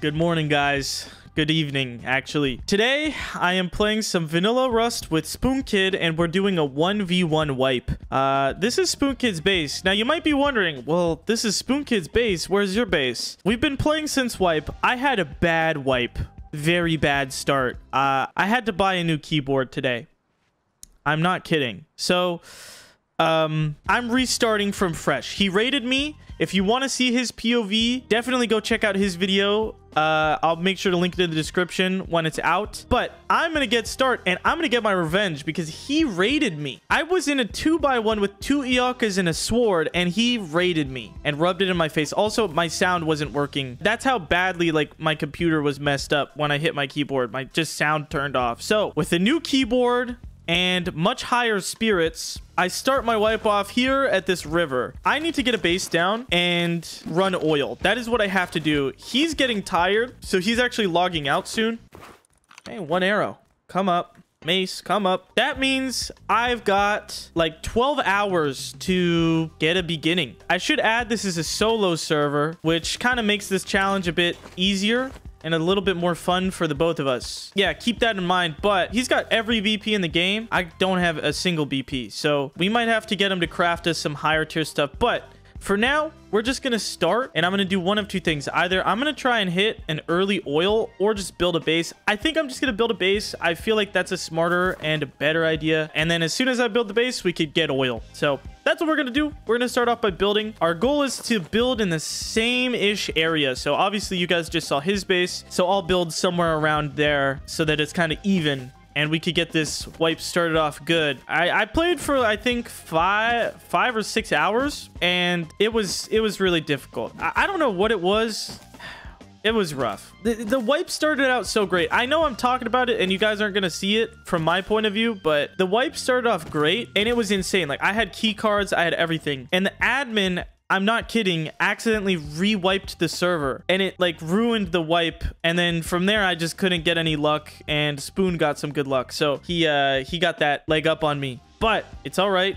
Good morning, guys. Good evening, actually. Today, I am playing some Vanilla Rust with Spoon Kid, and we're doing a 1v1 wipe. Uh, this is Spoon Kid's base. Now, you might be wondering, well, this is Spoon Kid's base. Where's your base? We've been playing since wipe. I had a bad wipe. Very bad start. Uh, I had to buy a new keyboard today. I'm not kidding. So, um, I'm restarting from fresh. He rated me. If you want to see his POV, definitely go check out his video. Uh, I'll make sure to link it in the description when it's out. But I'm going to get start and I'm going to get my revenge because he raided me. I was in a 2 by one with two Eokas and a sword and he raided me and rubbed it in my face. Also, my sound wasn't working. That's how badly like my computer was messed up when I hit my keyboard. My just sound turned off. So with a new keyboard, and much higher spirits, I start my wipe off here at this river. I need to get a base down and run oil. That is what I have to do. He's getting tired, so he's actually logging out soon. Hey, one arrow. Come up. Mace, come up. That means I've got like 12 hours to get a beginning. I should add this is a solo server, which kind of makes this challenge a bit easier and a little bit more fun for the both of us. Yeah, keep that in mind. But he's got every BP in the game. I don't have a single BP. So we might have to get him to craft us some higher tier stuff. But for now, we're just going to start and I'm going to do one of two things. Either I'm going to try and hit an early oil or just build a base. I think I'm just going to build a base. I feel like that's a smarter and a better idea. And then as soon as I build the base, we could get oil. So that's what we're going to do. We're going to start off by building. Our goal is to build in the same-ish area. So obviously you guys just saw his base. So I'll build somewhere around there so that it's kind of even and we could get this wipe started off good. I, I played for I think five five or six hours, and it was it was really difficult. I, I don't know what it was. It was rough. The, the wipe started out so great. I know I'm talking about it and you guys aren't going to see it from my point of view, but the wipe started off great and it was insane. Like I had key cards, I had everything. And the admin I'm not kidding, accidentally re-wiped the server and it like ruined the wipe. And then from there, I just couldn't get any luck and Spoon got some good luck. So he, uh, he got that leg up on me, but it's all right.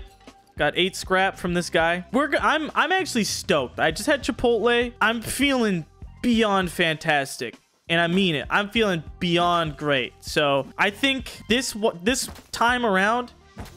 Got eight scrap from this guy. We're I'm I'm actually stoked. I just had Chipotle. I'm feeling beyond fantastic. And I mean it. I'm feeling beyond great. So I think this what this time around,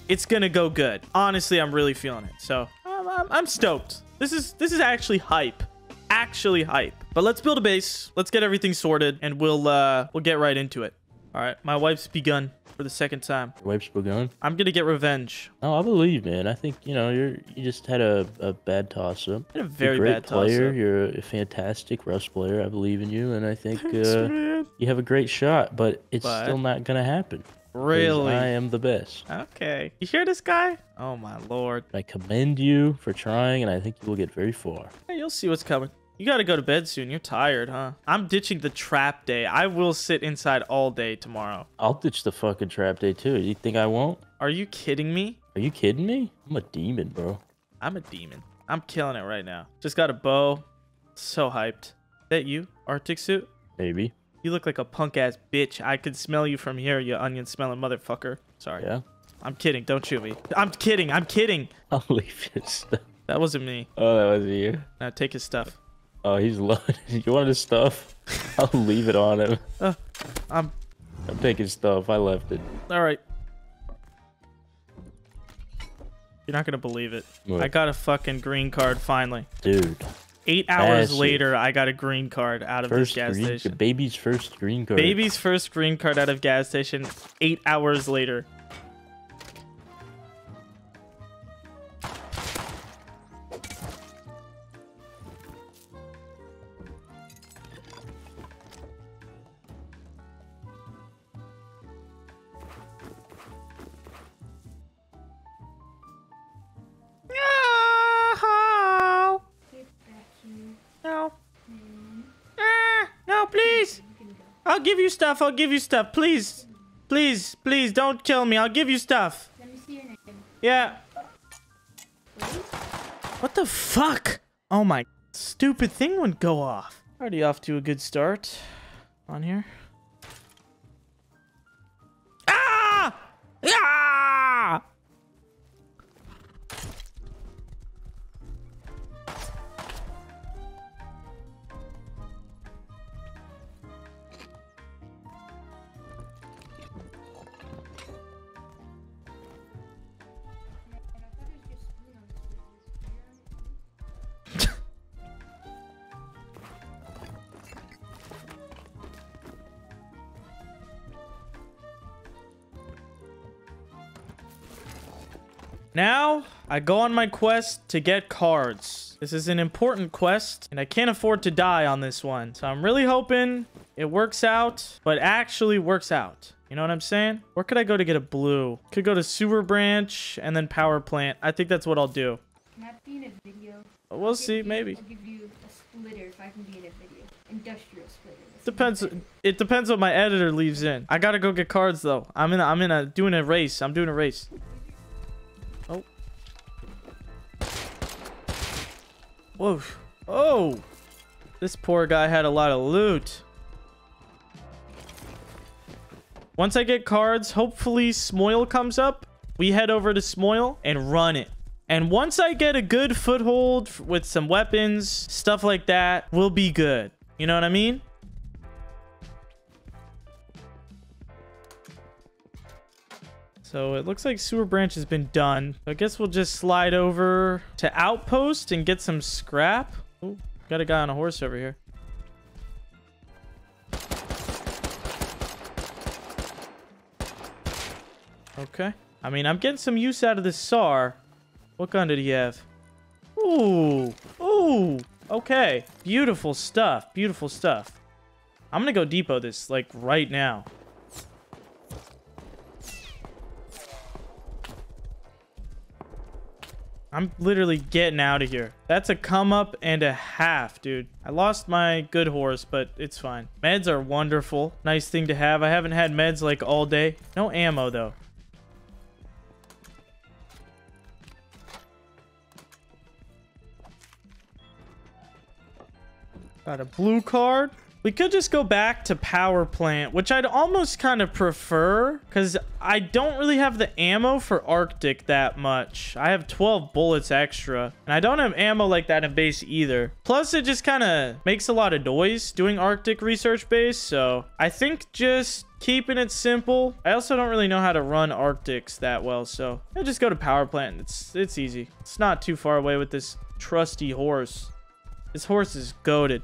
it's gonna go good. Honestly, I'm really feeling it. So I'm, I'm, I'm stoked. This is this is actually hype. Actually hype. But let's build a base. Let's get everything sorted and we'll uh we'll get right into it. All right, my wife's begun for the second time. Your wife's begun? I'm gonna get revenge. Oh, I believe, man. I think you know you're you just had a, a bad toss up. Had a very you're a great bad player. You're a fantastic Rust player. I believe in you, and I think Thanks, uh, you have a great shot. But it's But- still not gonna happen. Really? I am the best. Okay. You hear this guy? Oh my lord. I commend you for trying, and I think you will get very far. Hey, you'll see what's coming. You gotta go to bed soon. You're tired, huh? I'm ditching the trap day. I will sit inside all day tomorrow. I'll ditch the fucking trap day too. You think I won't? Are you kidding me? Are you kidding me? I'm a demon, bro. I'm a demon. I'm killing it right now. Just got a bow. So hyped. That you? Arctic suit? Maybe. You look like a punk ass bitch. I could smell you from here, you onion smelling motherfucker. Sorry. Yeah. I'm kidding. Don't shoot me. I'm kidding. I'm kidding. I'll leave his stuff. That wasn't me. Oh, that was you. Now take his stuff. Oh, he's loaded. You want his stuff? I'll leave it on him. Uh, I'm I'm taking stuff. I left it. all right. You're not gonna believe it. What? I got a fucking green card finally. Dude. Eight hours later, I got a green card out of First this gas green, station. baby's first green card. Baby's first green card out of gas station. Eight hours later. Stuff. I'll give you stuff. Please. Please, please don't kill me. I'll give you stuff. Let me see your name. Yeah. What the fuck? Oh my stupid thing would go off. Already off to a good start on here. Ah! Ah! Now, I go on my quest to get cards. This is an important quest, and I can't afford to die on this one. So I'm really hoping it works out, but actually works out. You know what I'm saying? Where could I go to get a blue? Could go to sewer branch and then power plant. I think that's what I'll do. Can I be in a video? We'll I'll see, you- maybe. I'll give you a splitter if I can be in a video. Industrial splitter. That's Depends. It depends what my editor leaves in. I gotta go get cards though. I'm in. A, I'm in a doing a race. I'm doing a race. Whoa. Oh. This poor guy had a lot of loot. Once I get cards, hopefully Smoil comes up. We head over to Smoil and run it. And once I get a good foothold with some weapons, stuff like that, we'll be good. You know what I mean? So it looks like sewer branch has been done. I guess we'll just slide over to outpost and get some scrap. Got a guy on a horse over here. Okay. I mean, I'm getting some use out of this SAR. What gun did he have? Ooh. Ooh. Okay. Beautiful stuff. Beautiful stuff. I'm gonna go depot this, like, right now. I'm literally getting out of here. That's a come up and a half, dude. I lost my good horse, but it's fine. Meds are wonderful. Nice thing to have. I haven't had meds like all day. No ammo, though. Got a blue card. We could just go back to power plant, which I'd almost kind of prefer because I don't really have the ammo for Arctic that much. I have 12 bullets extra and I don't have ammo like that in base either. Plus it just kind of makes a lot of noise doing Arctic research base. So I think just keeping it simple. I also don't really know how to run Arctics that well. So I'll just go to power plant. It's, it's easy. It's not too far away with this trusty horse. This horse is goaded.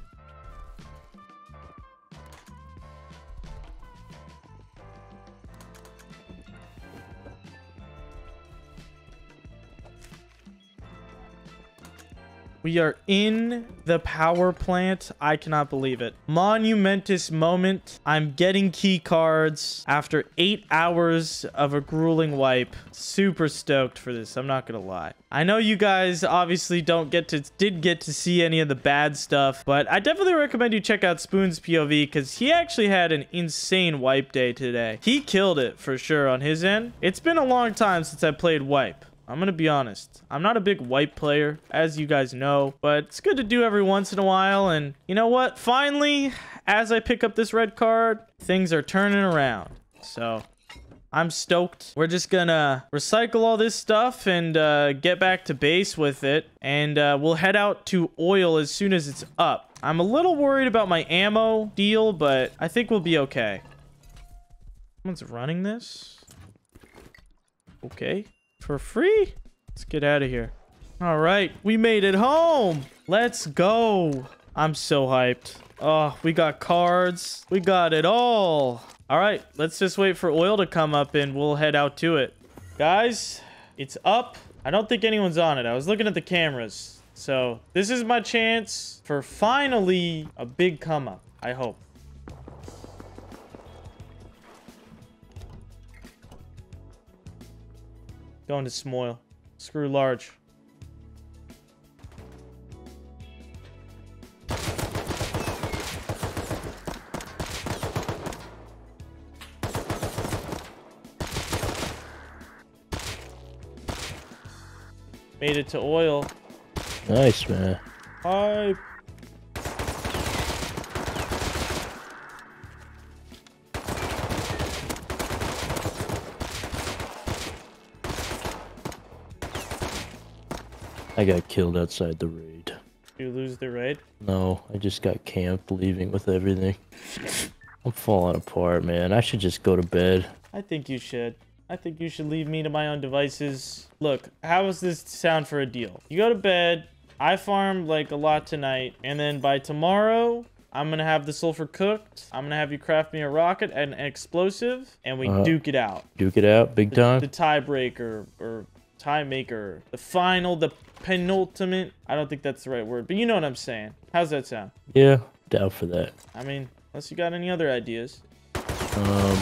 We are in the power plant. I cannot believe it. Monumentous moment. I'm getting key cards after eight hours of a grueling wipe. Super stoked for this. I'm not gonna lie. I know you guys obviously don't get to did get to see any of the bad stuff, but I definitely recommend you check out Spoon's POV because he actually had an insane wipe day today. He killed it for sure on his end. It's been a long time since I played wipe. I'm gonna be honest. I'm not a big wipe player, as you guys know, but it's good to do every once in a while. And you know what? Finally, as I pick up this red card, things are turning around. So I'm stoked. We're just gonna recycle all this stuff and uh, get back to base with it. And uh, we'll head out to oil as soon as it's up. I'm a little worried about my ammo deal, but I think we'll be okay. Someone's running this? Okay. For free? Let's get out of here. All right, we made it home. Let's go. I'm so hyped. Oh, we got cards. We got it all. All right, let's just wait for oil to come up and we'll head out to it. Guys, it's up. I don't think anyone's on it. I was looking at the cameras. So this is my chance for finally a big come up, I hope. Going to Smoil. Screw large. Made it to oil. Nice, man. Hype. I got killed outside the raid. You lose the raid. No, I just got camped leaving with everything. I'm falling apart, man. I should just go to bed. I think you should. I think you should leave me to my own devices. Look, how does this sound for a deal? You go to bed, I farm like a lot tonight, and then by tomorrow, I'm gonna have the sulfur cooked. I'm gonna have you craft me a rocket and an explosive, and we Uh-huh. duke it out. Duke it out, big The, time. the tiebreaker or Time maker. The final, the penultimate. I don't think that's the right word, but you know what I'm saying. How's that sound? Yeah, down for that. I mean, unless you got any other ideas. Um,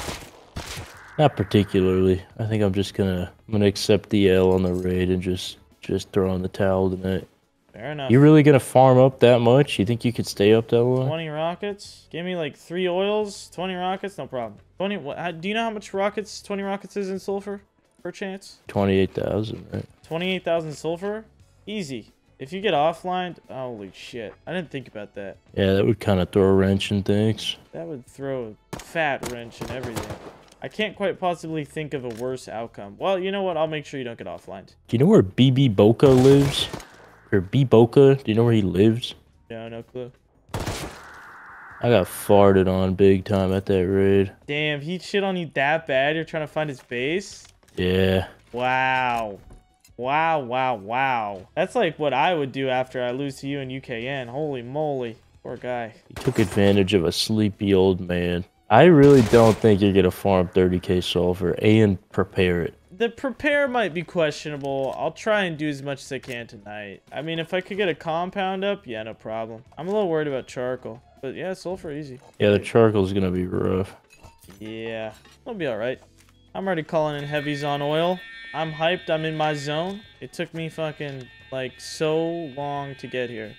not particularly. I think I'm just gonna I'm gonna accept the L on the raid and just just throw in the towel tonight. Fair enough. You really gonna farm up that much? You think you could stay up that long? 20 rockets. Give me like three oils. 20 rockets, no problem. Twenty. What, do you know how much rockets 20 rockets is in sulfur per chance? Twenty-eight thousand, right? 28,000 sulfur? Easy. If you get offline, holy shit. I didn't think about that. Yeah, that would kind of throw a wrench in things. That would throw a fat wrench in everything. I can't quite possibly think of a worse outcome. Well, you know what? I'll make sure you don't get offline. Do you know where BB Boca lives? Or B Boca? Do you know where he lives? No, no clue. I got farted on big time at that raid. Damn, he shit on you that bad? You're trying to find his base? Yeah. Wow. Wow, wow, wow. That's like what I would do after I lose to you in UKN. Holy moly. Poor guy. He took advantage of a sleepy old man. I really don't think you're gonna farm 30k sulfur and prepare it. The prepare might be questionable. I'll try and do as much as I can tonight. I mean, if I could get a compound up, yeah, no problem. I'm a little worried about charcoal. But yeah, sulfur easy. Yeah, the charcoal's gonna be rough. Yeah, it'll be alright. I'm already calling in heavies on oil. I'm hyped. I'm in my zone. It took me fucking, like, so long to get here.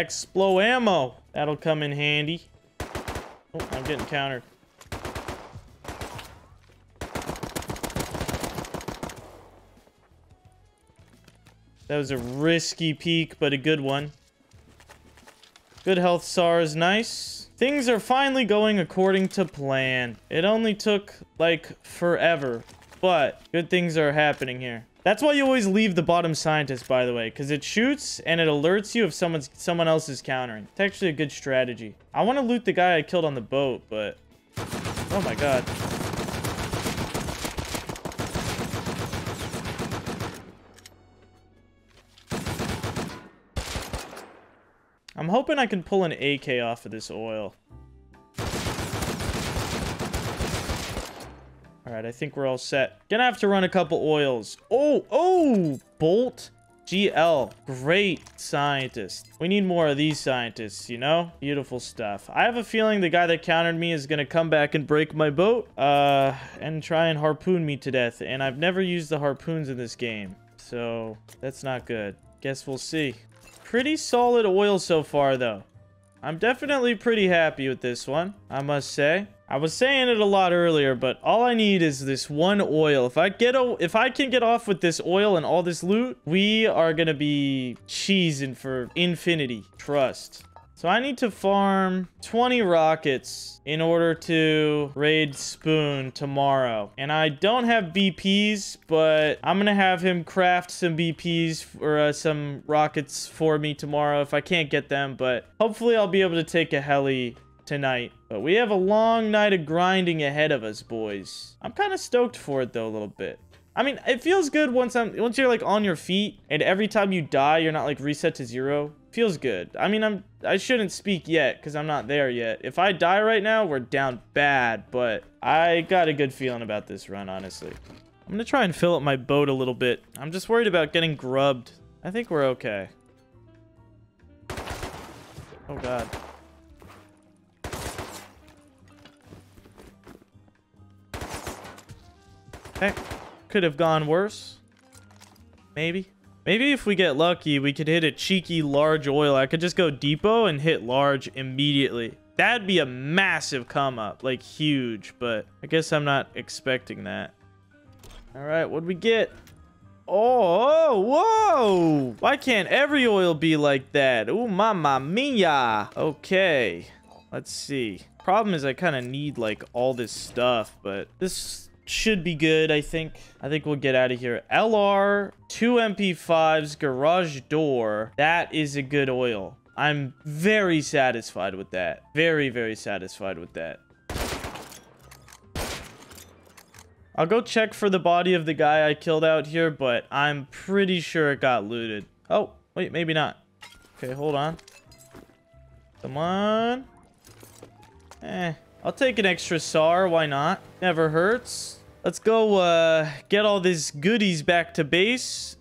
Explo ammo. That'll come in handy. Oh, I'm getting countered. That was a risky peek, but a good one. Good health SAR is nice. Things are finally going according to plan. It only took, like, forever. But good things are happening here. That's why you always leave the bottom scientist, by the way, because it shoots and it alerts you if someone's someone else is countering. It's actually a good strategy. I want to loot the guy I killed on the boat, but oh my god. I'm hoping I can pull an AK off of this oil. All right, I think we're all set. Gonna have to run a couple oils. Oh, oh, Bolt GL. Great scientist. We need more of these scientists, you know? Beautiful stuff. I have a feeling the guy that countered me is gonna come back and break my boat, uh, and try and harpoon me to death. And I've never used the harpoons in this game, so that's not good. Guess we'll see. Pretty solid oil so far, though. I'm definitely pretty happy with this one, I must say. I was saying it a lot earlier, but all I need is this one oil. If I get a, if I can get off with this oil and all this loot, we are gonna be cheesing for infinity. Trust. So I need to farm 20 rockets in order to raid Spoon tomorrow. And I don't have BPs, but I'm going to have him craft some BPs or uh, some rockets for me tomorrow if I can't get them. But hopefully I'll be able to take a heli tonight. But we have a long night of grinding ahead of us, boys. I'm kind of stoked for it, though, a little bit. I mean, it feels good once I'm once you're like on your feet and every time you die, you're not like reset to zero. Feels good. I mean, I'm I shouldn't speak yet because I'm not there yet. If I die right now, we're down bad, but I got a good feeling about this run, honestly. I'm gonna try and fill up my boat a little bit. I'm just worried about getting grubbed. I think we're okay. Oh god. Okay. Could have gone worse. Maybe. Maybe if we get lucky, we could hit a cheeky large oil. I could just go depot and hit large immediately. That'd be a massive come up. Like, huge. But I guess I'm not expecting that. All right, what'd we get? Oh, whoa! Why can't every oil be like that? Ooh, mamma mia! Okay, let's see. Problem is I kind of need, like, all this stuff, but this should be good, I think. I think we'll get out of here. LR, two MP5s, garage door. That is a good oil. I'm very satisfied with that. Very, very satisfied with that. I'll go check for the body of the guy I killed out here, but I'm pretty sure it got looted. Oh, wait, maybe not. Okay, hold on. Come on. Eh, I'll take an extra SAR, why not? Never hurts. Let's go uh, get all these goodies back to base.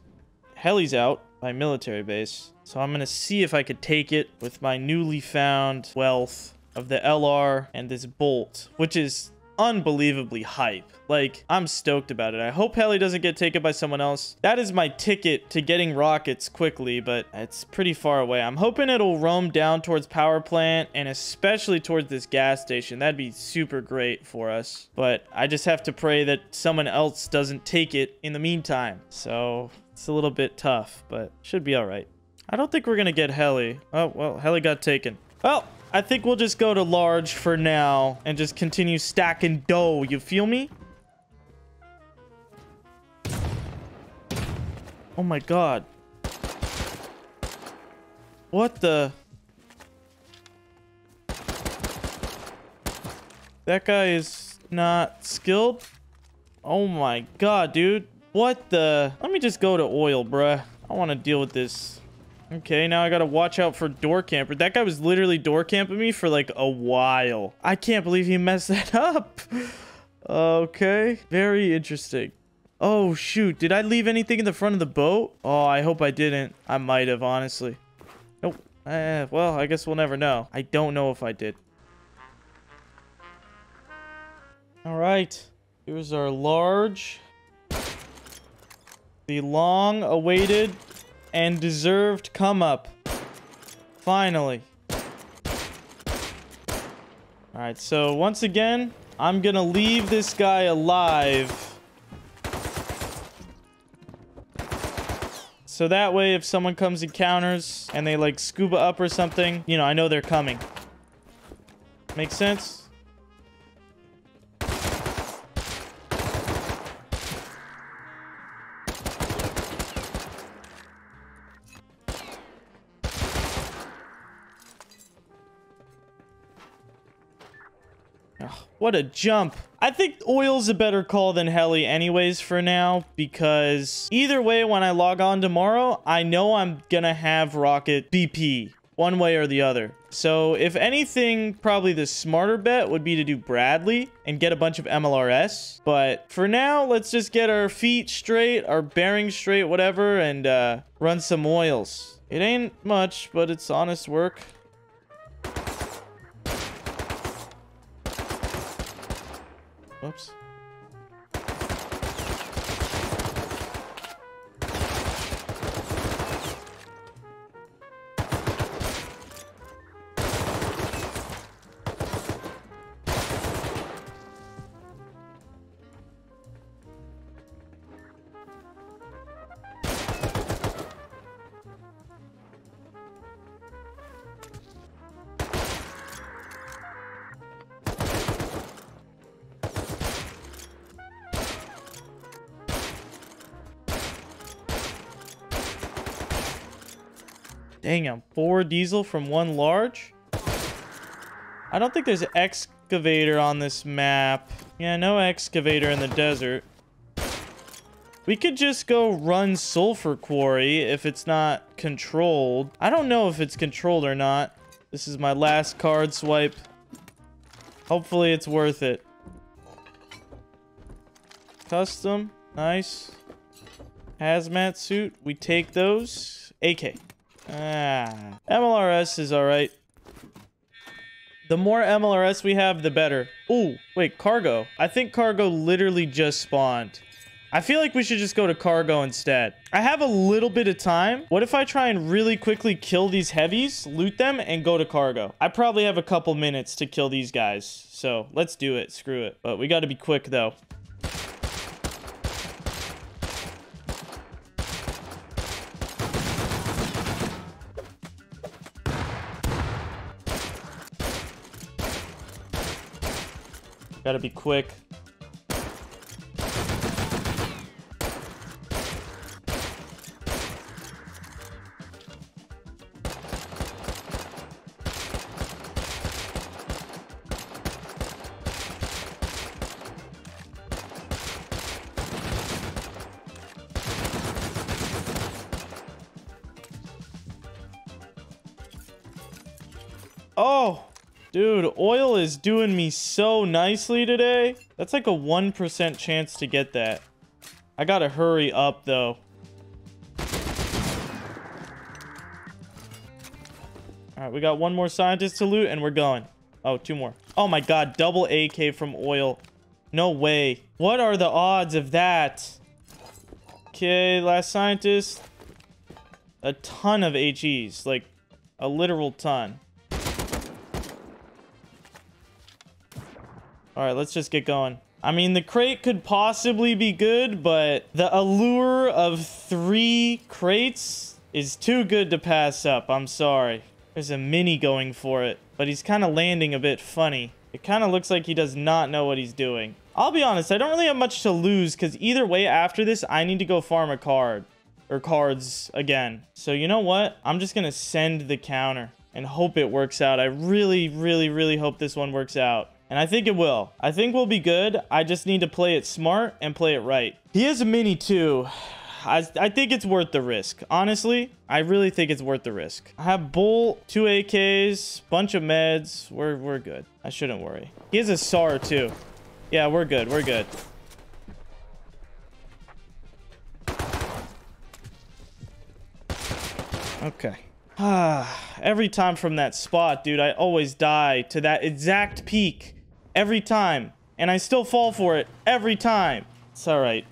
Heli's out by military base. So I'm going to see if I could take it with my newly found wealth of the LR and this bolt, which is unbelievably hype. Like, I'm stoked about it. I hope Heli doesn't get taken by someone else. That is my ticket to getting rockets quickly, but it's pretty far away. I'm hoping it'll roam down towards power plant and especially towards this gas station. That'd be super great for us. But I just have to pray that someone else doesn't take it in the meantime. So it's a little bit tough, but should be all right. I don't think we're going to get Heli. Oh, well, Heli got taken. Well, I think we'll just go to large for now and just continue stacking dough. You feel me? Oh my god. What the? That guy is not skilled? Oh my god, dude. What the? Let me just go to oil, bruh. I want to deal with this Okay, now I gotta watch out for door camper. That guy was literally door camping me for like a while. I can't believe he messed that up. okay, very interesting. Oh, shoot. Did I leave anything in the front of the boat? Oh, I hope I didn't. I might have, honestly. Nope. Eh, well, I guess we'll never know. I don't know if I did. All right. Here's our large. The long-awaited and deserved come up. Finally. Alright, so once again, I'm gonna leave this guy alive. So that way, if someone comes and counters and they like scuba up or something, you know, I know they're coming. Make sense? What a jump. I think oil's a better call than heli anyways for now because either way when I log on tomorrow, I know I'm gonna have rocket BP one way or the other. So if anything, probably the smarter bet would be to do Bradley and get a bunch of MLRS. But for now, let's just get our feet straight, our bearings straight, whatever, and uh, run some oils. It ain't much, but it's honest work. Whoops. Dang, I'm four diesel from one large? I don't think there's an excavator on this map. Yeah, no excavator in the desert. We could just go run sulfur quarry if it's not controlled. I don't know if it's controlled or not. This is my last card swipe. Hopefully it's worth it. Custom. Nice. Hazmat suit. We take those. AK. Ah, MLRS is alright. The more MLRS we have, the better. Ooh, wait, cargo. I think cargo literally just spawned. I feel like we should just go to cargo instead. I have a little bit of time. What if I try and really quickly kill these heavies, loot them, and go to cargo? I probably have a couple minutes to kill these guys. So let's do it. Screw it. But we got to be quick, though. Gotta be quick. Doing me so nicely today. That's like a 1% chance to get that. I gotta hurry up, though. Alright, we got one more scientist to loot, and we're going. Oh, two more. Oh my god, double AK from oil. No way. What are the odds of that? Okay, last scientist. A ton of HEs. Like, a literal ton. Alright, let's just get going. I mean, the crate could possibly be good, but the allure of three crates is too good to pass up. I'm sorry. There's a mini going for it, but he's kind of landing a bit funny. It kind of looks like he does not know what he's doing. I'll be honest, I don't really have much to lose because either way after this, I need to go farm a card or cards again. So you know what? I'm just going to send the counter and hope it works out. I really, really, really hope this one works out. And I think it will. I think we'll be good. I just need to play it smart and play it right. He has a mini too. I, I think it's worth the risk. Honestly, I really think it's worth the risk. I have Bolt, two AKs, bunch of meds. We're, we're good. I shouldn't worry. He has a SAR too. Yeah, we're good. We're good. Okay. Every time from that spot, dude, I always die to that exact peak. Every time. And I still fall for it every time. It's alright.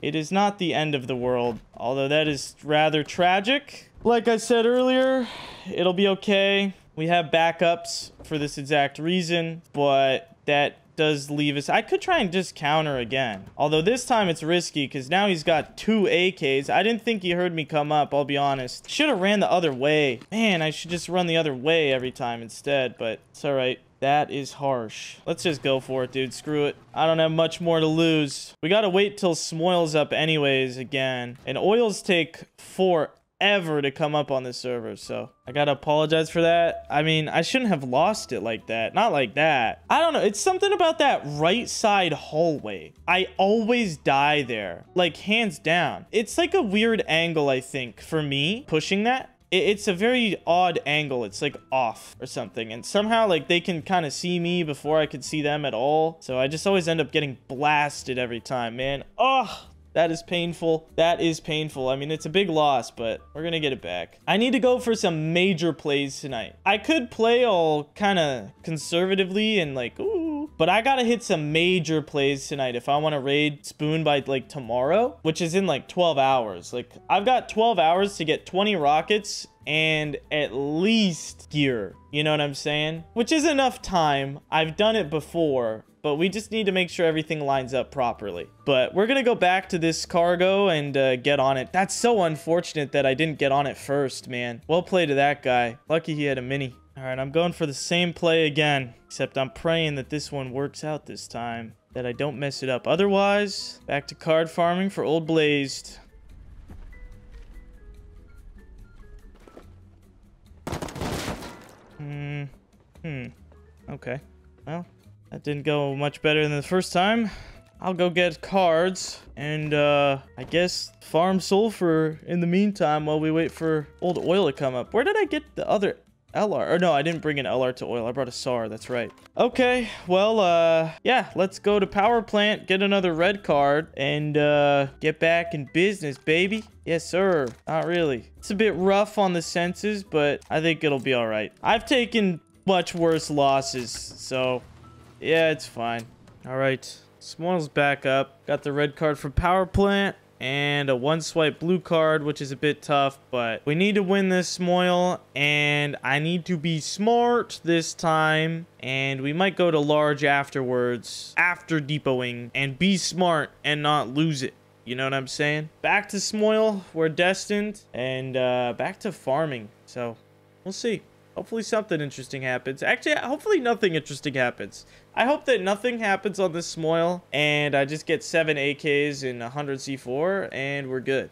It is not the end of the world, although that is rather tragic. Like I said earlier, it'll be okay. We have backups for this exact reason, but that does leave us. I could try and just counter again. Although this time it's risky because now he's got two AKs. I didn't think he heard me come up, I'll be honest. Should have ran the other way. Man, I should just run the other way every time instead, but it's all right. That is harsh. Let's just go for it, dude. Screw it. I don't have much more to lose. We gotta wait till Smoil's up anyways again. And oils take forever to come up on this server, so I gotta apologize for that. I mean, I shouldn't have lost it like that. Not like that. I don't know. It's something about that right side hallway. I always die there, like hands down. It's like a weird angle, I think, for me pushing that it's a very odd angle. It's like off or something. And somehow like they can kind of see me before I could see them at all. So I just always end up getting blasted every time, man. Oh, that is painful. That is painful. I mean, it's a big loss, but we're going to get it back. I need to go for some major plays tonight. I could play all kind of conservatively and like, ooh, but I got to hit some major plays tonight if I want to raid Spoon by like tomorrow, which is in like 12 hours. Like I've got 12 hours to get 20 rockets and at least gear. You know what I'm saying? Which is enough time. I've done it before, but we just need to make sure everything lines up properly. But we're gonna go back to this cargo and uh, get on it. That's so unfortunate that I didn't get on it first, man. Well played to that guy. Lucky he had a mini. All right, I'm going for the same play again, except I'm praying that this one works out this time, that I don't mess it up. Otherwise, back to card farming for Old Blazed. Hmm. Hmm. Okay. Well, that didn't go much better than the first time. I'll go get cards and uh, I guess farm sulfur in the meantime while we wait for old oil to come up. Where did I get the other LR? Or no, I didn't bring an LR to oil. I brought a SAR. That's right. Okay, well, uh, yeah, let's go to power plant, get another red card, and uh, get back in business, baby. Yes, sir. Not really. It's a bit rough on the senses, but I think it'll be all right. I've taken much worse losses, so yeah, it's fine. All right. Smoil's back up. Got the red card from Power Plant and a one swipe blue card, which is a bit tough, but we need to win this Smoil, and I need to be smart this time, and we might go to large afterwards, after depoting, and be smart and not lose it. You know what I'm saying? Back to Smoil, we're destined, and uh, back to farming, so we'll see. Hopefully something interesting happens. Actually, hopefully nothing interesting happens. I hope that nothing happens on this Smoil, and I just get 7 AKs and 100 C4, and we're good.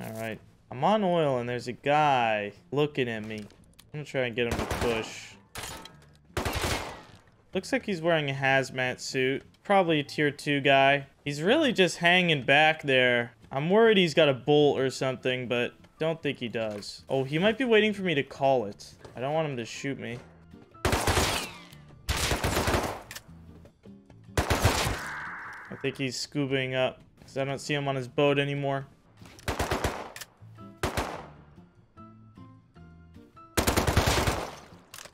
Alright. I'm on oil, and there's a guy looking at me. I'm gonna try and get him to push. Looks like he's wearing a hazmat suit. Probably a tier 2 guy. He's really just hanging back there. I'm worried he's got a bolt or something, but don't think he does. Oh, he might be waiting for me to call it. I don't want him to shoot me. I think he's scoobing up because I don't see him on his boat anymore.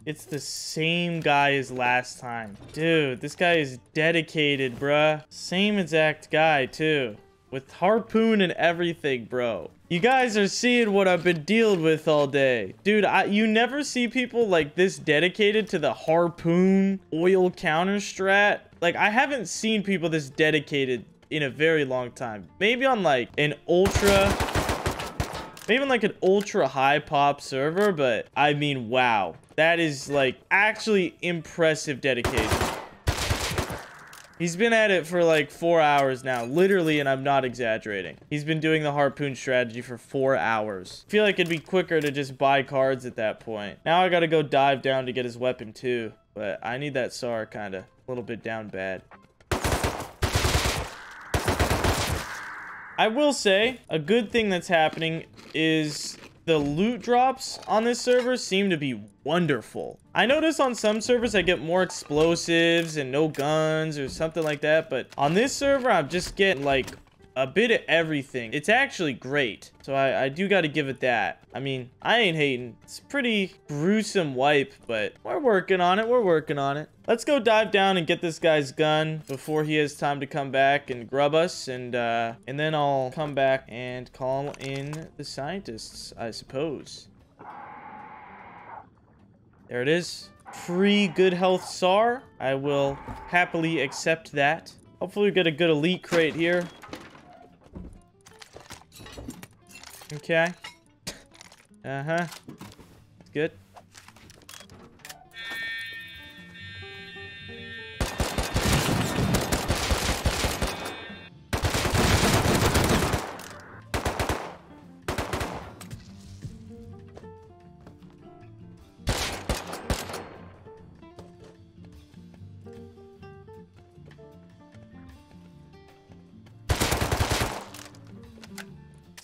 It's the same guy as last time. Dude, this guy is dedicated, bruh. Same exact guy, too. With harpoon and everything, bro. You guys are seeing what I've been dealing with all day. Dude, I, you never see people like this dedicated to the harpoon oil counter strat. Like, I haven't seen people this dedicated in a very long time. Maybe on like an ultra maybe on like an ultra high pop server, but I mean, wow. That is like actually impressive dedication. He's been at it for like four hours now, literally, and I'm not exaggerating. He's been doing the harpoon strategy for four hours. I feel like it'd be quicker to just buy cards at that point. Now I gotta go dive down to get his weapon too, but I need that SAR kinda a little bit down bad. I will say, a good thing that's happening is the loot drops on this server seem to be wonderful. I notice on some servers I get more explosives and no guns or something like that, but on this server I'm just getting like a bit of everything. It's actually great. So I, I do got to give it that. I mean, I ain't hating. It's pretty gruesome wipe, but we're working on it. We're working on it. Let's go dive down and get this guy's gun before he has time to come back and grub us. And, uh, and then I'll come back and call in the scientists, I suppose. There it is. Free good health SAR. I will happily accept that. Hopefully we get a good elite crate here. Okay. Uh-huh. Good.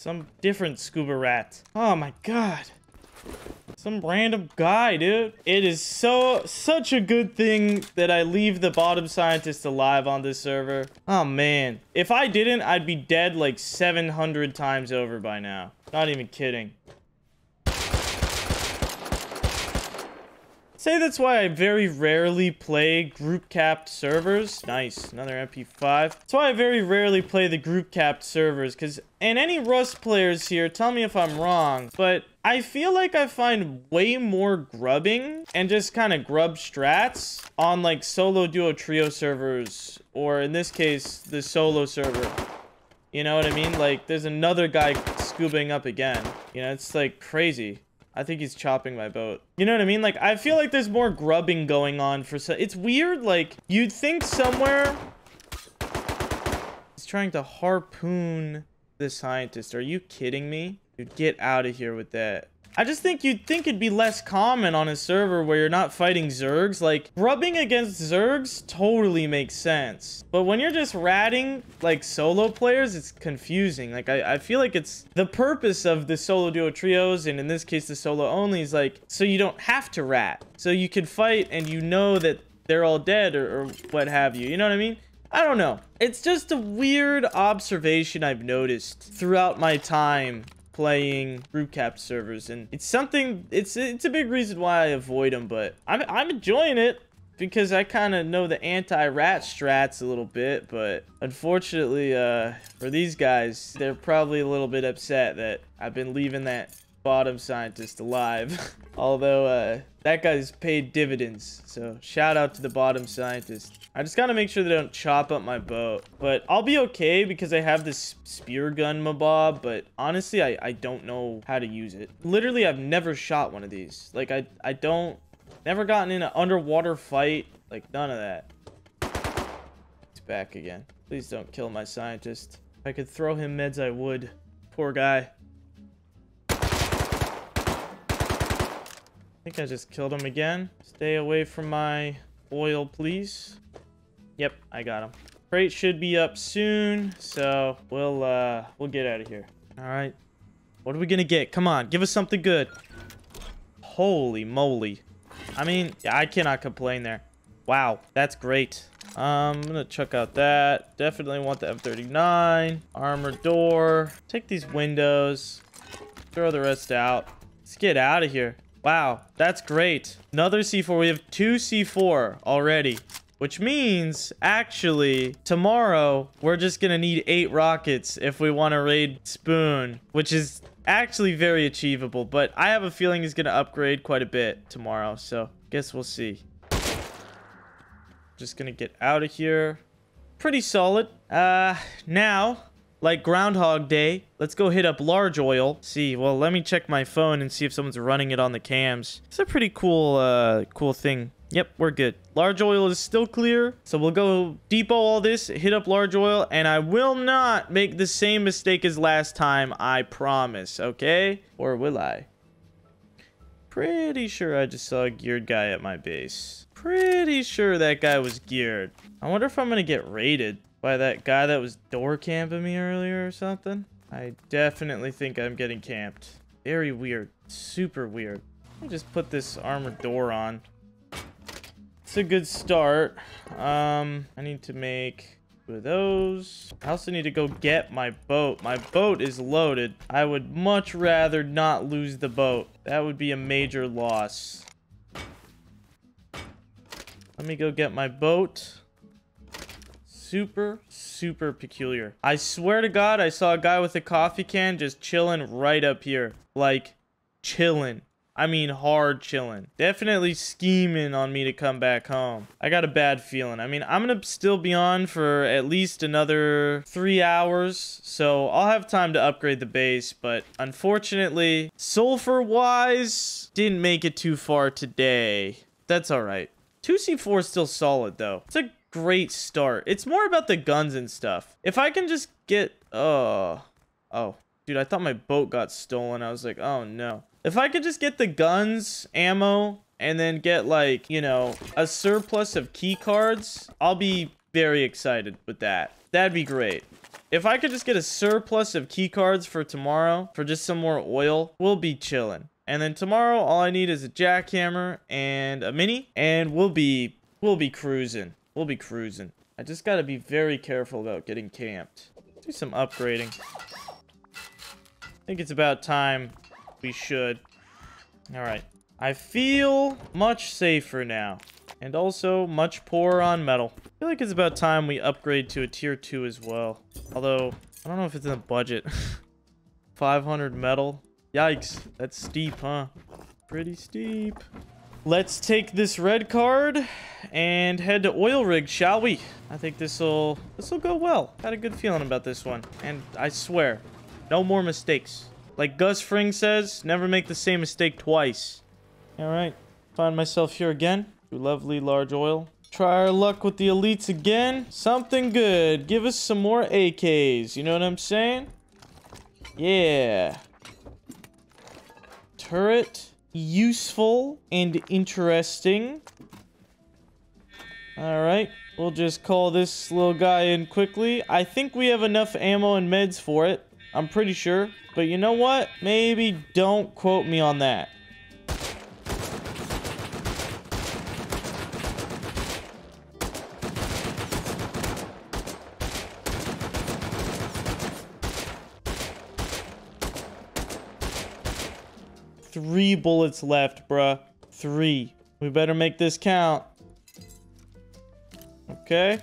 Some different scuba rat. Oh my god. Some random guy, dude. It is so, such a good thing that I leave the bottom scientist alive on this server. Oh, man. If I didn't, I'd be dead like 700 times over by now. Not even kidding. Say that's why I very rarely play group capped servers. Nice, another MP5. That's why I very rarely play the group capped servers, because, and any Rust players here, tell me if I'm wrong, but I feel like I find way more grubbing and just kind of grub strats on like solo duo trio servers, or in this case, the solo server. You know what I mean? Like, there's another guy scooping up again. You know, it's like crazy. I think he's chopping my boat. You know what I mean? Like, I feel like there's more grubbing going on for so- It's weird, like, you'd think somewhere... He's trying to harpoon the scientist. Are you kidding me? Dude, get out of here with that. I just think you'd think it'd be less common on a server where you're not fighting Zergs. Like, rubbing against Zergs totally makes sense. But when you're just ratting, like, solo players, it's confusing. Like, I, I feel like it's the purpose of the solo duo trios, and in this case, the solo only, is like, so you don't have to rat. So you can fight and you know that they're all dead or, or what have you. You know what I mean? I don't know. It's just a weird observation I've noticed throughout my time playing group cap servers and it's something it's it's a big reason why I avoid them but I'm, I'm enjoying it because I kind of know the anti-rat strats a little bit but unfortunately uh for these guys they're probably a little bit upset that I've been leaving that bottom scientist alive although uh that guy's paid dividends so shout out to the bottom scientist I just gotta make sure they don't chop up my boat. But I'll be okay because I have this spear gun mabob. But honestly, I, I don't know how to use it. Literally, I've never shot one of these. Like, I, I don't... Never gotten in an underwater fight. Like, none of that. He's back again. Please don't kill my scientist. If I could throw him meds, I would. Poor guy. Think I just killed him again. Stay away from my oil, please. Yep, I got him. Crate should be up soon, so we'll uh we'll get out of here. All right. What are we gonna get? Come on, give us something good. Holy moly. I mean, I cannot complain there. Wow, that's great. Um, I'm gonna check out that. Definitely want the M39. Armor door. Take these windows. Throw the rest out. Let's get out of here. Wow, that's great. Another C4. We have two C4 already. Which means, actually, tomorrow, we're just gonna need eight rockets if we want to raid Spoon. Which is actually very achievable. But I have a feeling he's gonna upgrade quite a bit tomorrow. So, guess we'll see. Just gonna get out of here. Pretty solid. Uh, now, like Groundhog Day, let's go hit up Large Oil. See, well, let me check my phone and see if someone's running it on the cams. It's a pretty cool, uh, cool thing. Yep, we're good. Large oil is still clear. So we'll go depot all this, hit up large oil, and I will not make the same mistake as last time, I promise, okay? Or will I? Pretty sure I just saw a geared guy at my base. Pretty sure that guy was geared. I wonder if I'm gonna get raided by that guy that was door camping me earlier or something. I definitely think I'm getting camped. Very weird. Super weird. Just put this armored door on. It's a good start. Um, I need to make two of those. I also need to go get my boat. My boat is loaded. I would much rather not lose the boat. That would be a major loss. Let me go get my boat. Super, super peculiar. I swear to God, I saw a guy with a coffee can just chilling right up here. Like, chilling. I mean, hard chilling. Definitely scheming on me to come back home. I got a bad feeling. I mean, I'm gonna still be on for at least another three hours, so I'll have time to upgrade the base, but unfortunately, sulfur-wise, didn't make it too far today. That's alright. 2C4 is still solid, though. It's a great start. It's more about the guns and stuff. If I can just get... Oh. Oh. Dude, I thought my boat got stolen. I was like, oh no. If I could just get the guns, ammo, and then get like, you know, a surplus of key cards, I'll be very excited with that. That'd be great. If I could just get a surplus of key cards for tomorrow, for just some more oil, we'll be chilling. And then tomorrow, all I need is a jackhammer and a mini, and we'll be, we'll be cruising. We'll be cruising. I just gotta be very careful about getting camped. Do some upgrading. I think it's about time we should. Alright. I feel much safer now. And also much poorer on metal. I feel like it's about time we upgrade to a tier 2 as well. Although, I don't know if it's in the budget. 500 metal. Yikes. That's steep, huh? Pretty steep. Let's take this red card and head to oil rig, shall we? I think this'll this'll go well. Got a good feeling about this one. And I swear, no more mistakes. Like Gus Fring says, never make the same mistake twice. Alright, find myself here again. Lovely large oil. Try our luck with the elites again. Something good. Give us some more AKs. You know what I'm saying? Yeah. Turret. Useful and interesting. Alright. We'll just call this little guy in quickly. I think we have enough ammo and meds for it. I'm pretty sure. But you know what? Maybe don't quote me on that. Three bullets left, bruh. Three. We better make this count. Okay.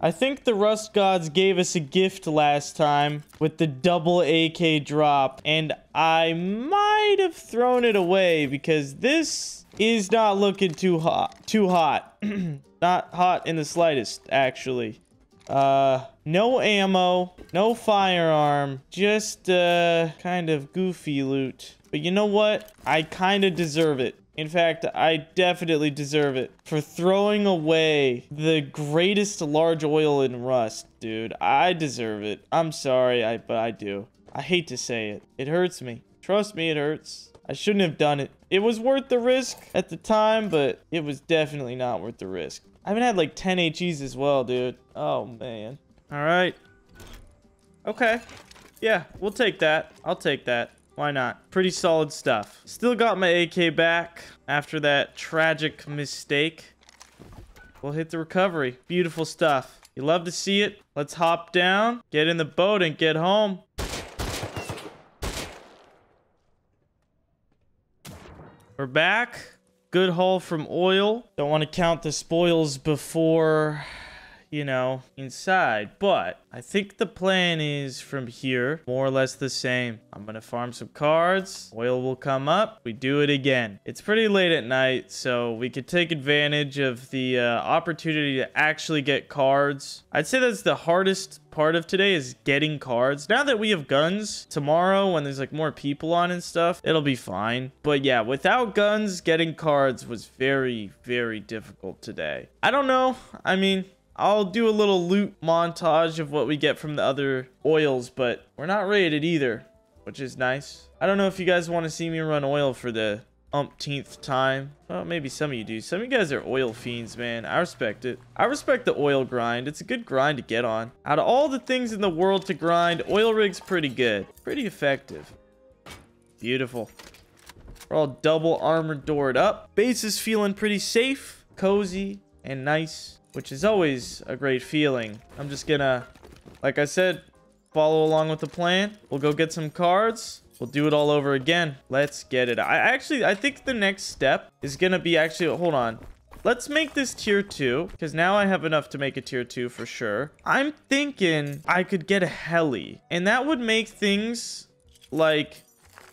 I think the Rust Gods gave us a gift last time with the double AK drop, and I might have thrown it away because this is not looking too hot. Too hot. not hot in the slightest, actually. Uh, no ammo, no firearm, just, uh, kind of goofy loot. But you know what? I kind of deserve it. In fact, I definitely deserve it for throwing away the greatest large oil in Rust, dude. I deserve it. I'm sorry, I but I do. I hate to say it. It hurts me. Trust me, it hurts. I shouldn't have done it. It was worth the risk at the time, but it was definitely not worth the risk. I haven't had like 10 HEs as well, dude. Oh, man. All right. Okay. Yeah, we'll take that. I'll take that. Why not? Pretty solid stuff. Still got my AK back after that tragic mistake. We'll hit the recovery. Beautiful stuff. You love to see it. Let's hop down, get in the boat, and get home. We're back. Good haul from oil. Don't want to count the spoils before you know, inside. But I think the plan is from here, more or less the same. I'm going to farm some cards. Oil will come up. We do it again. It's pretty late at night, so we could take advantage of the uh, opportunity to actually get cards. I'd say that's the hardest part of today is getting cards. Now that we have guns, tomorrow when there's like more people on and stuff, it'll be fine. But yeah, without guns, getting cards was very, very difficult today. I don't know. I mean, I'll do a little loot montage of what we get from the other oils, but we're not rated either, which is nice. I don't know if you guys want to see me run oil for the umpteenth time. Well, maybe some of you do. Some of you guys are oil fiends, man. I respect it. I respect the oil grind. It's a good grind to get on. Out of all the things in the world to grind, oil rig's pretty good. Pretty effective. Beautiful. We're all double armored doored up. Base is feeling pretty safe, cozy, and nice which is always a great feeling. I'm just gonna, like I said, follow along with the plan. We'll go get some cards. We'll do it all over again. Let's get it. I actually, I think the next step is gonna be actually, hold on. Let's make this tier 2, because now I have enough to make a tier 2 for sure. I'm thinking I could get a heli, and that would make things like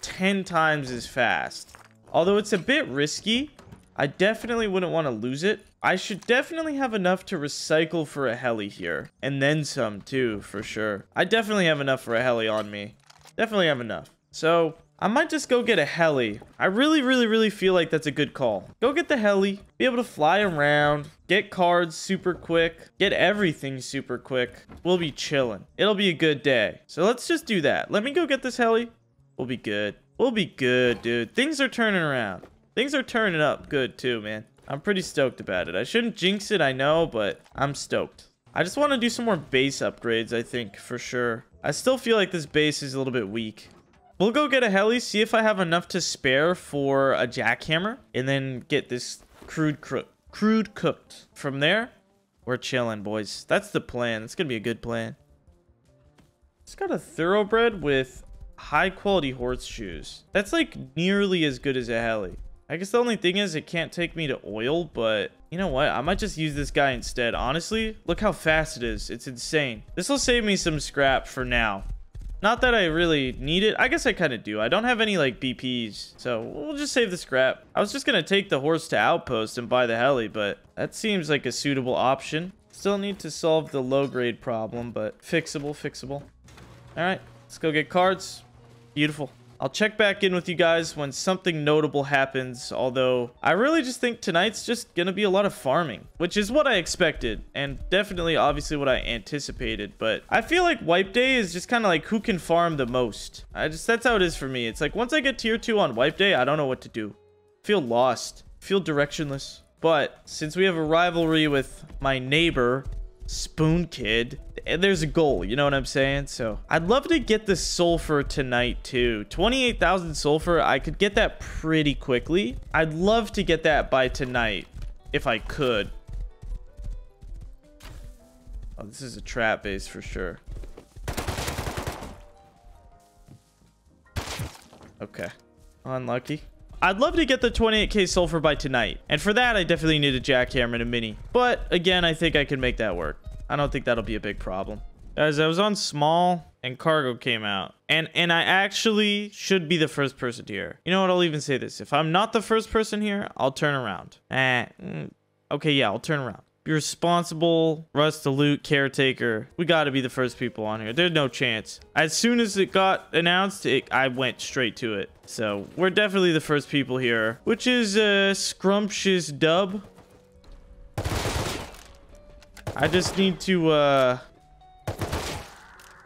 10 times as fast. Although it's a bit risky, I definitely wouldn't want to lose it. I should definitely have enough to recycle for a heli here. And then some too, for sure. I definitely have enough for a heli on me. Definitely have enough. So, I might just go get a heli. I really, really, really feel like that's a good call. Go get the heli, be able to fly around, get cards super quick, get everything super quick. We'll be chilling. It'll be a good day. So let's just do that. Let me go get this heli. We'll be good. We'll be good, dude. Things are turning around. Things are turning up good too, man. I'm pretty stoked about it. I shouldn't jinx it, I know, but I'm stoked. I just want to do some more base upgrades, I think, for sure. I still feel like this base is a little bit weak. We'll go get a heli, see if I have enough to spare for a jackhammer, and then get this crude crude cooked. From there, we're chilling, boys. That's the plan. It's going to be a good plan. It's got a thoroughbred with high quality horseshoes. That's like nearly as good as a heli. I guess the only thing is it can't take me to oil, but you know what? I might just use this guy instead. Honestly, look how fast it is. It's insane. This will save me some scrap for now. Not that I really need it. I guess I kind of do. I don't have any like BPs, so we'll just save the scrap. I was just going to take the horse to outpost and buy the heli, but that seems like a suitable option. Still need to solve the low grade problem, but fixable, fixable. All right, let's go get cards. Beautiful. I'll check back in with you guys when something notable happens, although I really just think tonight's just gonna be a lot of farming, which is what I expected, and definitely obviously what I anticipated, but I feel like wipe day is just kind of like who can farm the most. I just, that's how it is for me. It's like once I get tier 2 on wipe day, I don't know what to do. feel lost, feel directionless. But since we have a rivalry with my neighbor, Spoon Kid. Eh, there's a goal, you know what I'm saying? So I'd love to get the sulfur tonight too. 28,000 sulfur, I could get that pretty quickly. I'd love to get that by tonight if I could. Oh, this is a trap base for sure. Okay. Unlucky. I'd love to get the 28k sulfur by tonight. And for that, I definitely need a jackhammer and a mini. But again, I think I can make that work. I don't think that'll be a big problem. Guys, I was on small and cargo came out. And and I actually should be the first person here. You know what? I'll even say this. If I'm not the first person here, I'll turn around. Eh, mm, okay, yeah, I'll turn around. Be responsible, Rust the loot, caretaker. We got to be the first people on here. There's no chance. As soon as it got announced, it, I went straight to it. So we're definitely the first people here, which is a scrumptious dub. I just need to, uh...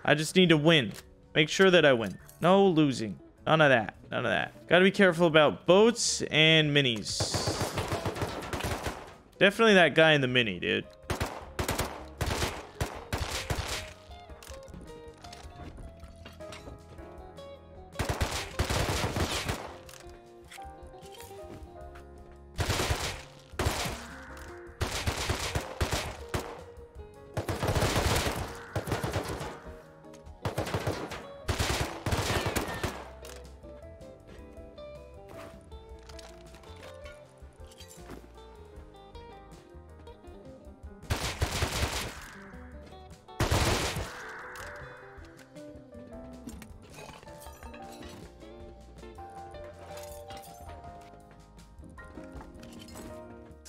I just need to win. Make sure that I win. No losing. None of that. None of that. Gotta be careful about boats and minis. Definitely that guy in the mini, dude.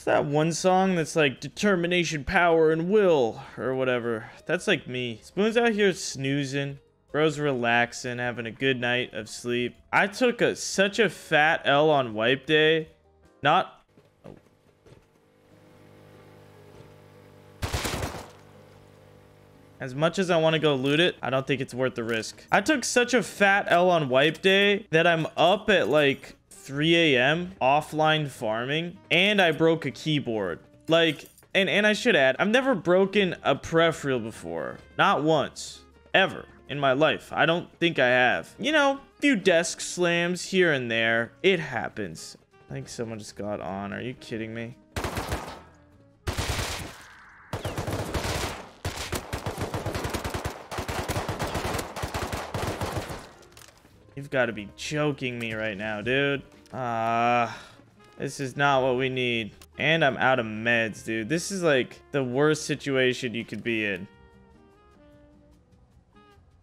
That one song that's like determination, power, and will, or whatever. That's like me. Spoon's out here snoozing. Bro's relaxing, having a good night of sleep. I took a such a fat L on wipe day. Not oh. As much as I want to go loot it, I don't think it's worth the risk. I took such a fat L on wipe day that I'm up at like 3 a.m. offline farming and I broke a keyboard. Like, and, and I should add, I've never broken a pref reel before. Not once. Ever. In my life. I don't think I have. You know, few desk slams here and there. It happens. I think someone just got on. Are you kidding me? You've got to be joking me right now, dude. Ah, uh, this is not what we need. And I'm out of meds, dude. This is like the worst situation you could be in.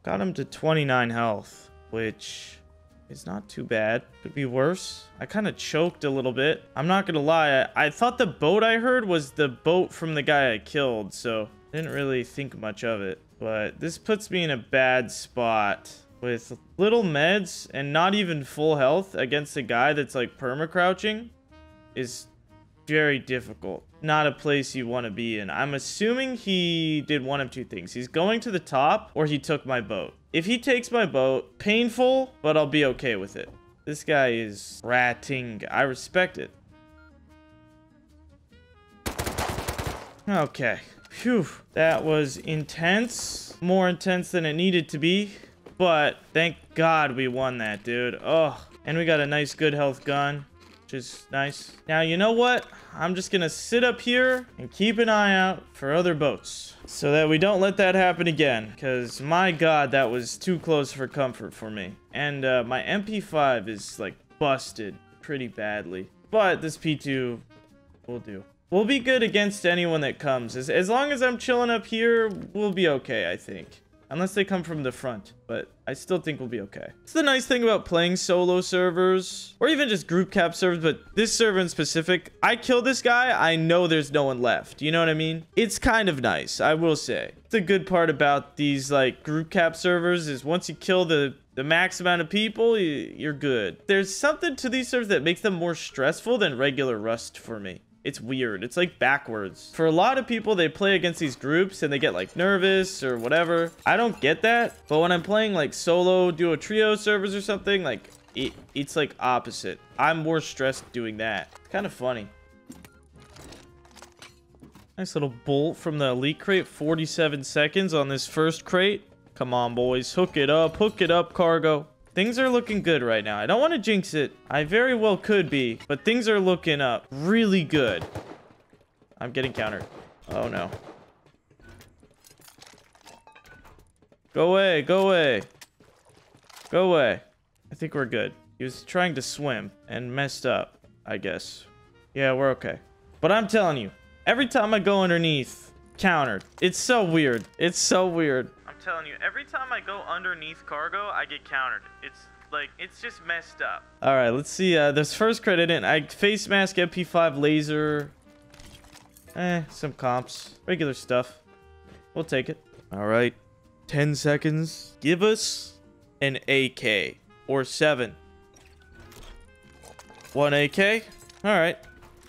Got him to 29 health, which is not too bad. Could be worse. I kind of choked a little bit. I'm not going to lie. I, I thought the boat I heard was the boat from the guy I killed, so didn't really think much of it. But this puts me in a bad spot with little meds and not even full health against a guy that's like perma crouching is very difficult. Not a place you want to be in. I'm assuming he did one of two things. He's going to the top or he took my boat. If he takes my boat, painful, but I'll be okay with it. This guy is ratting. I respect it. Okay. Phew. That was intense. More intense than it needed to be. But thank God we won that, dude. Oh, and we got a nice good health gun, which is nice. Now, you know what? I'm just going to sit up here and keep an eye out for other boats so that we don't let that happen again. Because, my God, that was too close for comfort for me. And uh, my MP5 is, like, busted pretty badly. But this P2 will do. We'll be good against anyone that comes. As, as long as I'm chilling up here, we'll be okay, I think. Unless they come from the front, but I still think we'll be okay. It's the nice thing about playing solo servers, or even just group cap servers, but this server in specific, I kill this guy, I know there's no one left. You know what I mean? It's kind of nice, I will say. The good part about these like group cap servers is once you kill the the max amount of people, you're good. There's something to these servers that makes them more stressful than regular Rust for me. It's weird. It's like backwards. For a lot of people, they play against these groups and they get like nervous or whatever. I don't get that. But when I'm playing like solo duo trio servers or something, like it, it's like opposite. I'm more stressed doing that. Kind of funny. Nice little bolt from the elite crate. 47 seconds on this first crate. Come on, boys. Hook it up. Hook it up, cargo. Things are looking good right now. I don't want to jinx it. I very well could be, but things are looking up really good. I'm getting countered. Oh, no. Go away. Go away. Go away. I think we're good. He was trying to swim and messed up, I guess. Yeah, we're okay. But I'm telling you, every time I go underneath, countered. It's so weird. It's so weird telling you, every time I go underneath cargo, I get countered. It's like, it's just messed up. All right, let's see. Uh, this first credit in, I face mask, MP5, laser. Eh, some comps. Regular stuff. We'll take it. All right. 10 seconds. Give us an AK. Or 7. One AK. All right.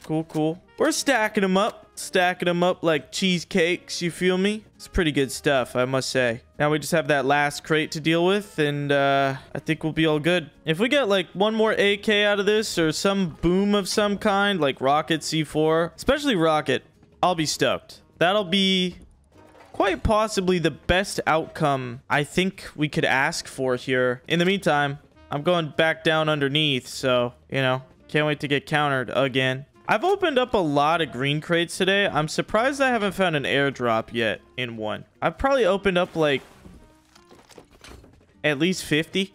Cool, cool. We're stacking them up stacking them up like cheesecakes, you feel me? It's pretty good stuff, I must say. Now we just have that last crate to deal with, and uh, I think we'll be all good. If we get like one more AK out of this, or some boom of some kind, like Rocket C4, especially Rocket, I'll be stoked. That'll be quite possibly the best outcome I think we could ask for here. In the meantime, I'm going back down underneath, so, you know, can't wait to get countered again. I've opened up a lot of green crates today. I'm surprised I haven't found an airdrop yet in one. I've probably opened up like at least 50,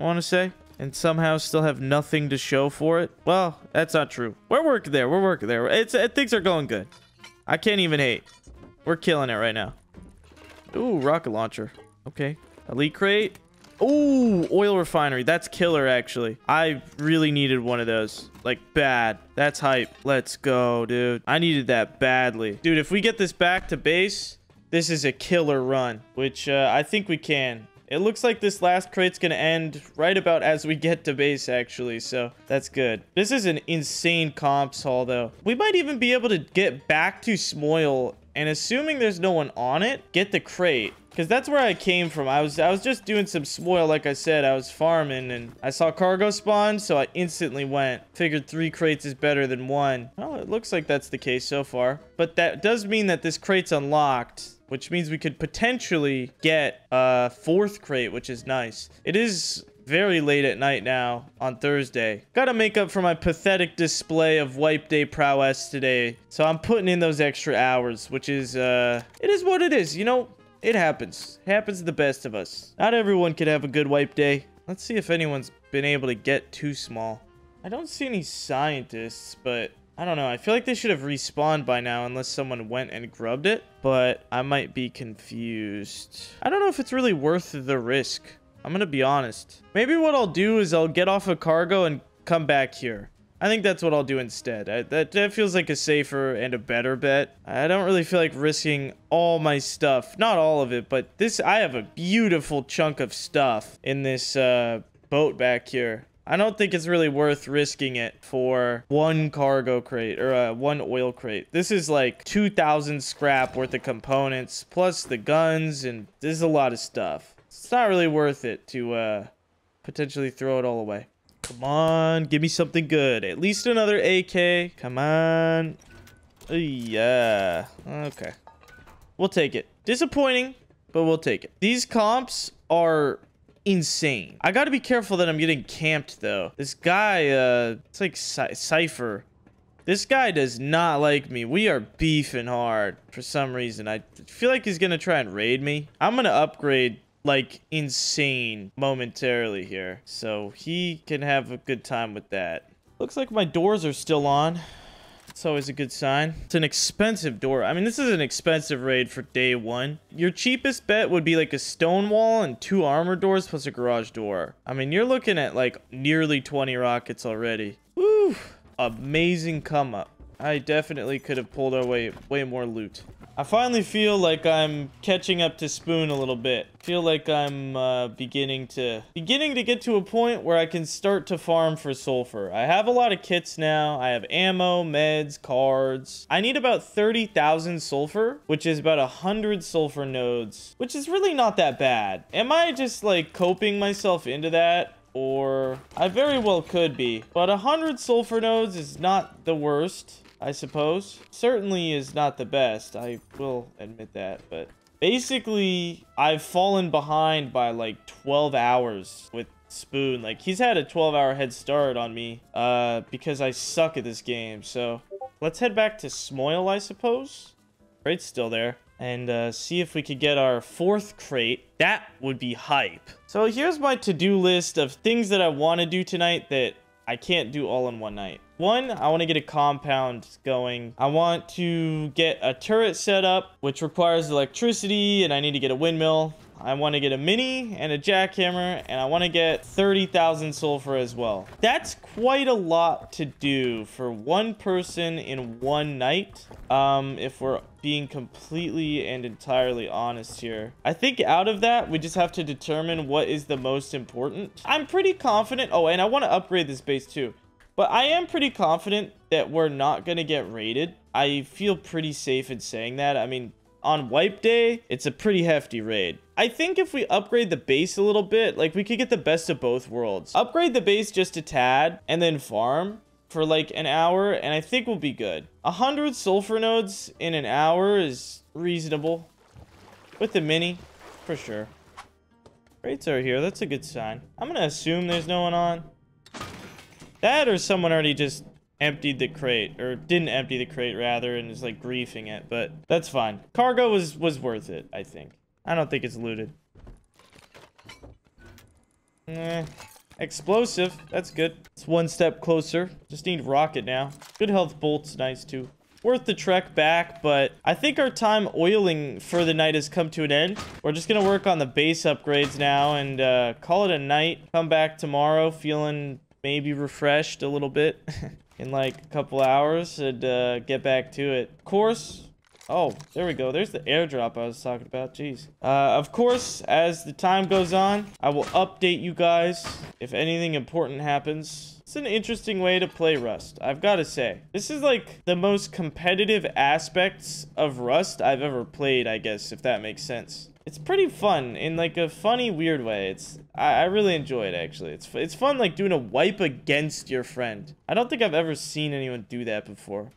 I want to say, and somehow still have nothing to show for it. Well, that's not true. We're working there. We're working there. It's it, Things are going good. I can't even hate. We're killing it right now. Ooh, rocket launcher. Okay. Elite crate. Ooh, oil refinery. That's killer, actually. I really needed one of those. Like, bad. That's hype. Let's go, dude. I needed that badly. Dude, if we get this back to base, this is a killer run, which uh, I think we can. It looks like this last crate's gonna end right about as we get to base, actually, so that's good. This is an insane comps haul, though. We might even be able to get back to Smoil, and assuming there's no one on it, get the crate. Because that's where I came from. I was I was just doing some spoil, like I said. I was farming, and I saw cargo spawn, so I instantly went. Figured three crates is better than one. Well, it looks like that's the case so far. But that does mean that this crate's unlocked which means we could potentially get a fourth crate, which is nice. It is very late at night now on Thursday. Gotta make up for my pathetic display of wipe day prowess today. So I'm putting in those extra hours, which is, uh, it is what it is. You know, it happens. It happens to the best of us. Not everyone could have a good wipe day. Let's see if anyone's been able to get too small. I don't see any scientists, but I don't know. I feel like they should have respawned by now unless someone went and grubbed it. But I might be confused. I don't know if it's really worth the risk. I'm going to be honest. Maybe what I'll do is I'll get off a cargo and come back here. I think that's what I'll do instead. I, that, that feels like a safer and a better bet. I don't really feel like risking all my stuff. Not all of it, but this... I have a beautiful chunk of stuff in this uh, boat back here. I don't think it's really worth risking it for one cargo crate or uh, one oil crate. This is like 2,000 scrap worth of components plus the guns and there's a lot of stuff. It's not really worth it to uh, potentially throw it all away. Come on, give me something good. At least another AK. Come on. Yeah. Okay. We'll take it. Disappointing, but we'll take it. These comps are insane. I gotta be careful that I'm getting camped, though. This guy, uh, it's like Cypher. This guy does not like me. We are beefing hard for some reason. I feel like he's gonna try and raid me. I'm gonna upgrade like insane momentarily here. So he can have a good time with that. Looks like my doors are still on. It's always a good sign. It's an expensive door. I mean, this is an expensive raid for day one. Your cheapest bet would be like a stone wall and two armor doors plus a garage door. I mean, you're looking at like nearly 20 rockets already. Woo! Amazing come up. I definitely could have pulled our way, way more loot. I finally feel like I'm catching up to Spoon a little bit. Feel like I'm uh, beginning to beginning to get to a point where I can start to farm for sulfur. I have a lot of kits now. I have ammo, meds, cards. I need about 30,000 sulfur, which is about 100 sulfur nodes, which is really not that bad. Am I just like coping myself into that? or I very well could be. But 100 sulfur nodes is not the worst. I suppose. Certainly is not the best, I will admit that, but basically, I've fallen behind by like 12 hours with Spoon. Like, he's had a 12-hour head start on me uh, because I suck at this game, so let's head back to Smoil, I suppose. Crate's still there. And uh, see if we could get our fourth crate. That would be hype. So here's my to-do list of things that I want to do tonight that I can't do all in one night. One, I want to get a compound going. I want to get a turret set up, which requires electricity, and I need to get a windmill. I want to get a mini and a jackhammer, and I want to get 30,000 sulfur as well. That's quite a lot to do for one person in one night, um, if we're being completely and entirely honest here. I think out of that, we just have to determine what is the most important. I'm pretty confident. Oh, and I want to upgrade this base too. But I am pretty confident that we're not going to get raided. I feel pretty safe in saying that. I mean, on wipe day, it's a pretty hefty raid. I think if we upgrade the base a little bit, like we could get the best of both worlds. Upgrade the base just a tad and then farm for like an hour and I think we'll be good. A hundred sulfur nodes in an hour is reasonable. With the mini, for sure. Rates are here, that's a good sign. I'm gonna assume there's no one on. That or someone already just emptied the crate or didn't empty the crate rather and is like griefing it but that's fine cargo was was worth it i think i don't think it's looted eh. Explosive that's good it's one step closer just need rocket now good health bolts nice too worth the trek back, but I think our time oiling for the night has come to an end. We're just gonna work on the base upgrades now and uh, call it a night. Come back tomorrow feeling maybe refreshed a little bit in like a couple hours and uh, get back to it. Of course, Oh, there we go. There's the airdrop I was talking about. Jeez. Uh, of course, as the time goes on, I will update you guys if anything important happens. It's an interesting way to play Rust, I've got to say. This is like the most competitive aspects of Rust I've ever played, I guess, if that makes sense. It's pretty fun in like a funny, weird way. It's I, I really enjoy it actually. It's it's fun like doing a wipe against your friend. I don't think I've ever seen anyone do that before.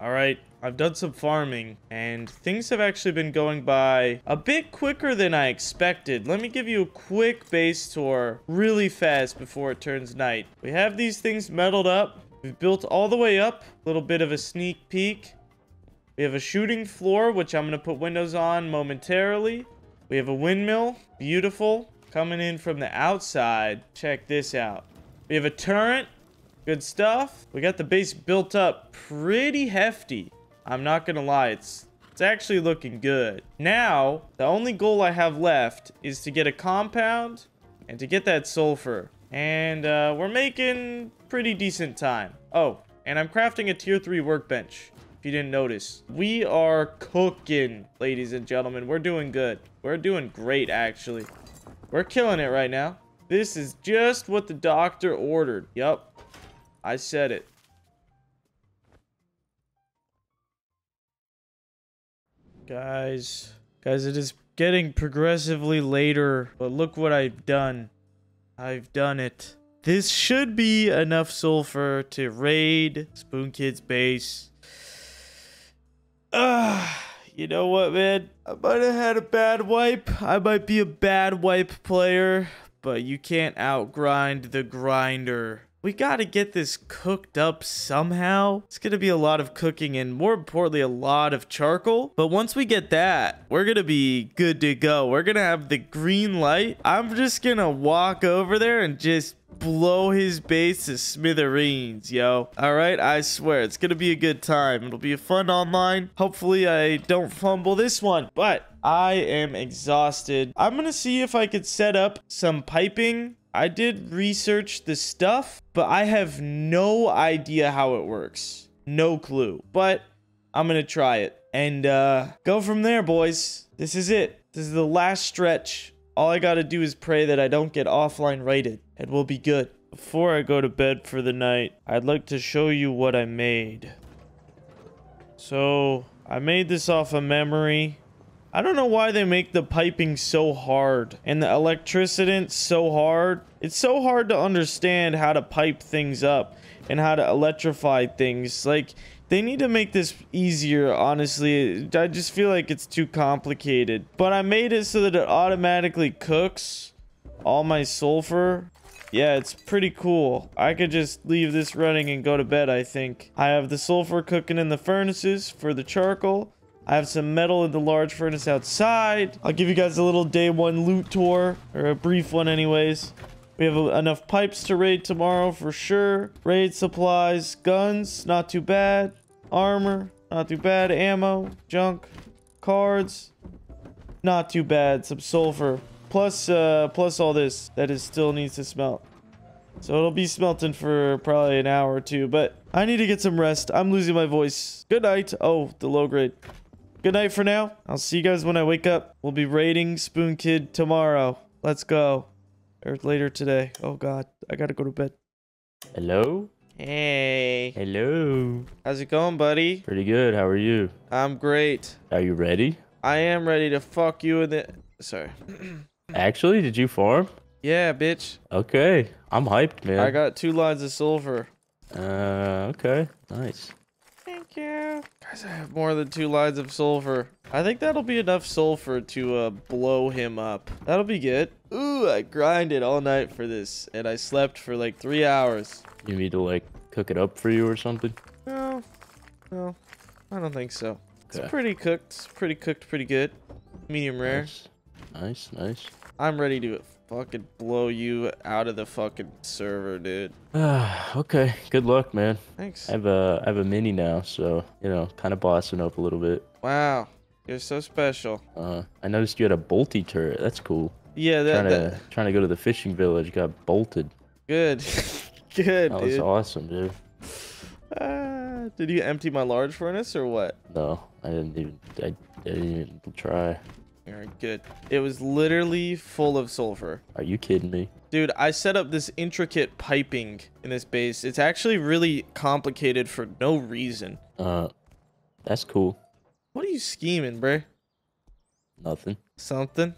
All right, I've done some farming and things have actually been going by a bit quicker than I expected. Let me give you a quick base tour really fast before it turns night. We have these things metaled up. We've built all the way up. A little bit of a sneak peek. We have a shooting floor, which I'm going to put windows on momentarily. We have a windmill. Beautiful. Coming in from the outside. Check this out. We have a turret. Good stuff. We got the base built up pretty hefty. I'm not gonna lie, it's it's actually looking good. Now, the only goal I have left is to get a compound and to get that sulfur. And uh, we're making pretty decent time. Oh, and I'm crafting a tier 3 workbench, if you didn't notice. We are cooking, ladies and gentlemen. We're doing good. We're doing great, actually. We're killing it right now. This is just what the doctor ordered. Yup. I said it. Guys, guys, it is getting progressively later, but look what I've done. I've done it. This should be enough sulfur to raid Spoon Kid's base. Ah, you know what, man? I might have had a bad wipe. I might be a bad wipe player, but you can't outgrind the grinder. We gotta get this cooked up somehow. It's gonna be a lot of cooking and more importantly, a lot of charcoal. But once we get that, we're gonna be good to go. We're gonna have the green light. I'm just gonna walk over there and just blow his base to smithereens, yo. All right, I swear, it's gonna be a good time. It'll be a fun online. Hopefully, I don't fumble this one, but I am exhausted. I'm gonna see if I could set up some piping I did research the stuff, but I have no idea how it works. No clue. But I'm going to try it and uh, go from there, boys. This is it. This is the last stretch. All I got to do is pray that I don't get offline rated and we'll be good. Before I go to bed for the night, I'd like to show you what I made. So, I made this off of memory. I don't know why they make the piping so hard and the electricity so hard. It's so hard to understand how to pipe things up and how to electrify things. Like, they need to make this easier, honestly. I just feel like it's too complicated. But I made it so that it automatically cooks all my sulfur. Yeah, it's pretty cool. I could just leave this running and go to bed, I think. I have the sulfur cooking in the furnaces for the charcoal. I have some metal in the large furnace outside. I'll give you guys a little day one loot tour, or a brief one anyways. We have enough pipes to raid tomorrow for sure. Raid supplies, guns, not too bad. Armor, not too bad. Ammo, junk, cards, not too bad. Some sulfur, plus uh, plus all this that is still needs to smelt. So it'll be smelting for probably an hour or two, but I need to get some rest. I'm losing my voice. Good night. Oh, the low grade. Good night for now. I'll see you guys when I wake up. We'll be raiding Spoon Kid tomorrow. Let's go. Or later today. Oh god, I gotta go to bed. Hello? Hey. Hello. How's it going, buddy? Pretty good. How are you? I'm great. Are you ready? I am ready to fuck you in the... Sorry. Actually, did you farm? Yeah, bitch. Okay. I'm hyped, man. I got two lines of sulfur. Uh, okay. Nice. Thank you. Guys, I have more than two lines of sulfur. I think that'll be enough sulfur to uh, blow him up. That'll be good. Ooh, I grinded all night for this, and I slept for like three hours. You need to, like, cook it up for you or something? No, no, I don't think so. Okay. It's pretty cooked. It's pretty cooked, pretty good. Medium rare. Nice. Nice, nice. I'm ready to fucking blow you out of the fucking server, dude. Ah, okay. Good luck, man. Thanks. I have a I have a mini now, so you know, kind of bossing up a little bit. Wow, you're so special. Uh, I noticed you had a bolty turret. That's cool. Yeah, that, trying that to trying to go to the fishing village, got bolted. good, good, That was awesome, dude. Ah, did you empty my large furnace or what? No, I didn't even I, I didn't even try. All right, good. It was literally full of sulfur. Are you kidding me? Dude, I set up this intricate piping in this base. It's actually really complicated for no reason. Uh, that's cool. What are you scheming, bruh? Nothing. Something?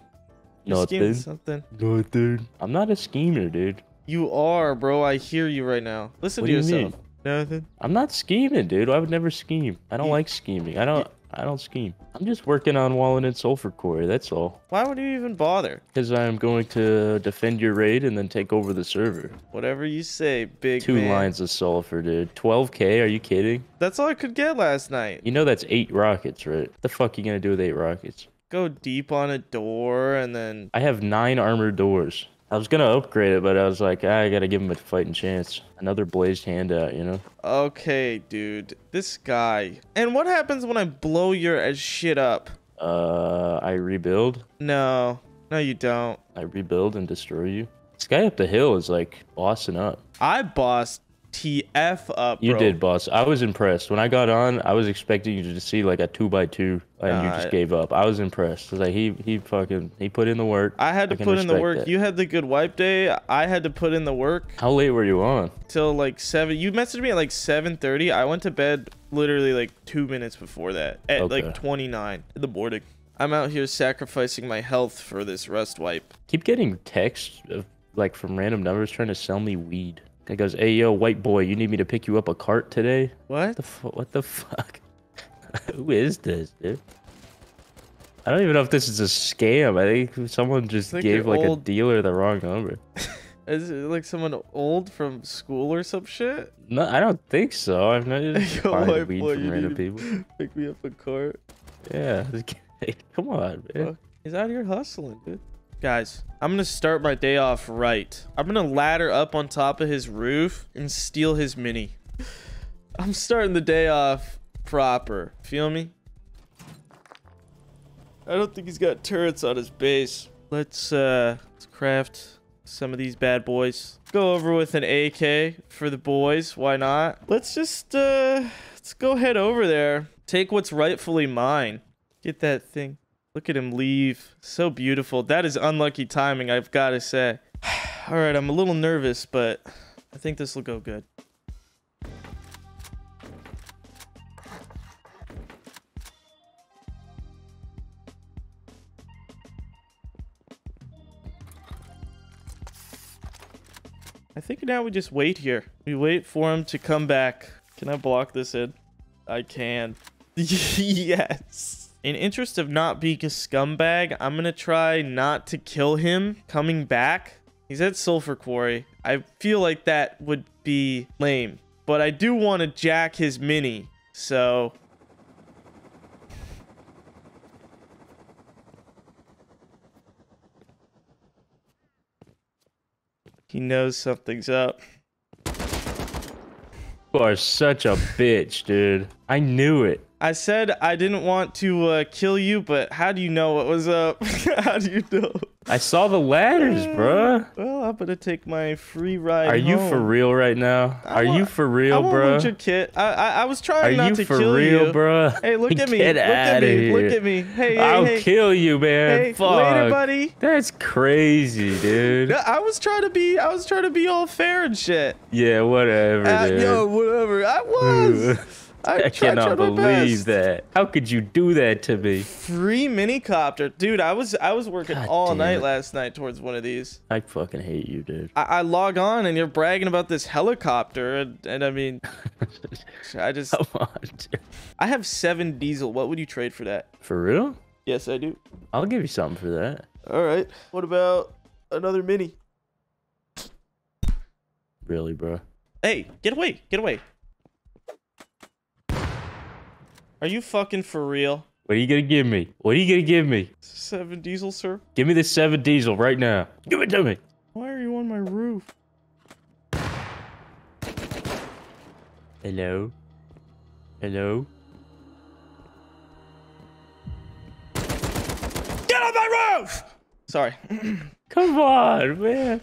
You're scheming Nothing. something. Nothing. I'm not a schemer, dude. You are, bro. I hear you right now. Listen What to you yourself. mean? Nothing. I'm not scheming, dude. I would never scheme. I don't You- like scheming. I don't. I don't scheme. I'm just working on walling in sulfur quarry. That's all. Why would you even bother? Because I'm going to defend your raid and then take over the server. Whatever you say, big Two man. lines of sulfur, dude. 12k? Are you kidding? That's all I could get last night. You know that's eight rockets, right? What the fuck are you gonna do with eight rockets? Go deep on a door and then I have nine armored doors. I was gonna upgrade it, but I was like, ah, I gotta give him a fighting chance. Another blazed handout, you know? Okay, dude. This guy. And what happens when I blow your uh, shit up? Uh, I rebuild. No. No, you don't. I rebuild and destroy you. This guy up the hill is like bossing up. I bossed TF up, You did, boss. I was impressed. When I got on, I was expecting you to see like a two by two, and you just gave up. I was impressed. I was like, he he fucking he put in the work. I had to can put in the work. that. You had the good wipe day. I had to put in the work How late were you on? till like seven. You messaged me at like seven thirty. I went to bed literally like two minutes before that at Okay. like twenty nine the morning. I'm out here sacrificing my health for this rust wipe. Keep getting texts of, like from random numbers trying to sell me weed. Guy goes, "Hey yo, white boy, you need me to pick you up a cart today?" What? The what the fuck? Who is this, dude? I don't even know if this is a scam. I think someone just like gave like old- a dealer the wrong number. Is it like someone old from school or some shit? No, I don't think so. I've not just Yo, buying weed boy, from random people. Pick me up a cart. Yeah, come on, man. Fuck. He's out here hustling, dude. Guys, I'm gonna start my day off right. I'm gonna ladder up on top of his roof and steal his mini. I'm starting the day off proper. Feel me? I don't think he's got turrets on his base. Let's uh let's craft some of these bad boys. Go over with an AK for the boys. Why not? Let's just uh let's go head over there. Take what's rightfully mine. Get that thing. Look at him leave. So beautiful. That is unlucky timing, I've got to say. All right, I'm a little nervous, but I think this will go good. I think now we just wait here. We wait for him to come back. Can I block this in? I can. yes. In interest of not being a scumbag, I'm gonna try not to kill him coming back. He's at Sulfur Quarry. I feel like that would be lame. But I do want to jack his mini. So he knows something's up. You are such a bitch, dude. I knew it. I said I didn't want to uh, kill you, but how do you know what was up? how do you know? I saw the ladders, bro. Well, I'm gonna take my free ride. Are you for real right now? I Are you for real, bruh? loot your kit. I, I I was Are trying not you to for kill real, you. bruh? Hey, look at me. Get look at me. here. Look at me. Hey, hey, I'll hey. kill you, man. Hey, Fuck. later, buddy. That's crazy, dude. No, I was trying to be. I was trying to be all fair and shit. Yeah, whatever, Uh, dude. yo, whatever. I was. I, I cannot my believe that. How could you do that to me? Free mini copter, dude. I was I was working God all night it. last night towards one of these. I fucking hate you, dude. I, I log on and you're bragging about this helicopter, and, and I mean, I just Come on, dude. I have seven diesel. What would you trade for that? For real? Yes, I do. I'll give you something for that. All right. What about another mini? Really, bro. Hey, get away! Get away! Are you fucking for real? What are you gonna give me? What are you gonna give me? Seven diesel, sir. Give me the seven diesel right now. Give it to me. Why are you on my roof? Hello? Hello? Get on my roof! Sorry. Come on, man.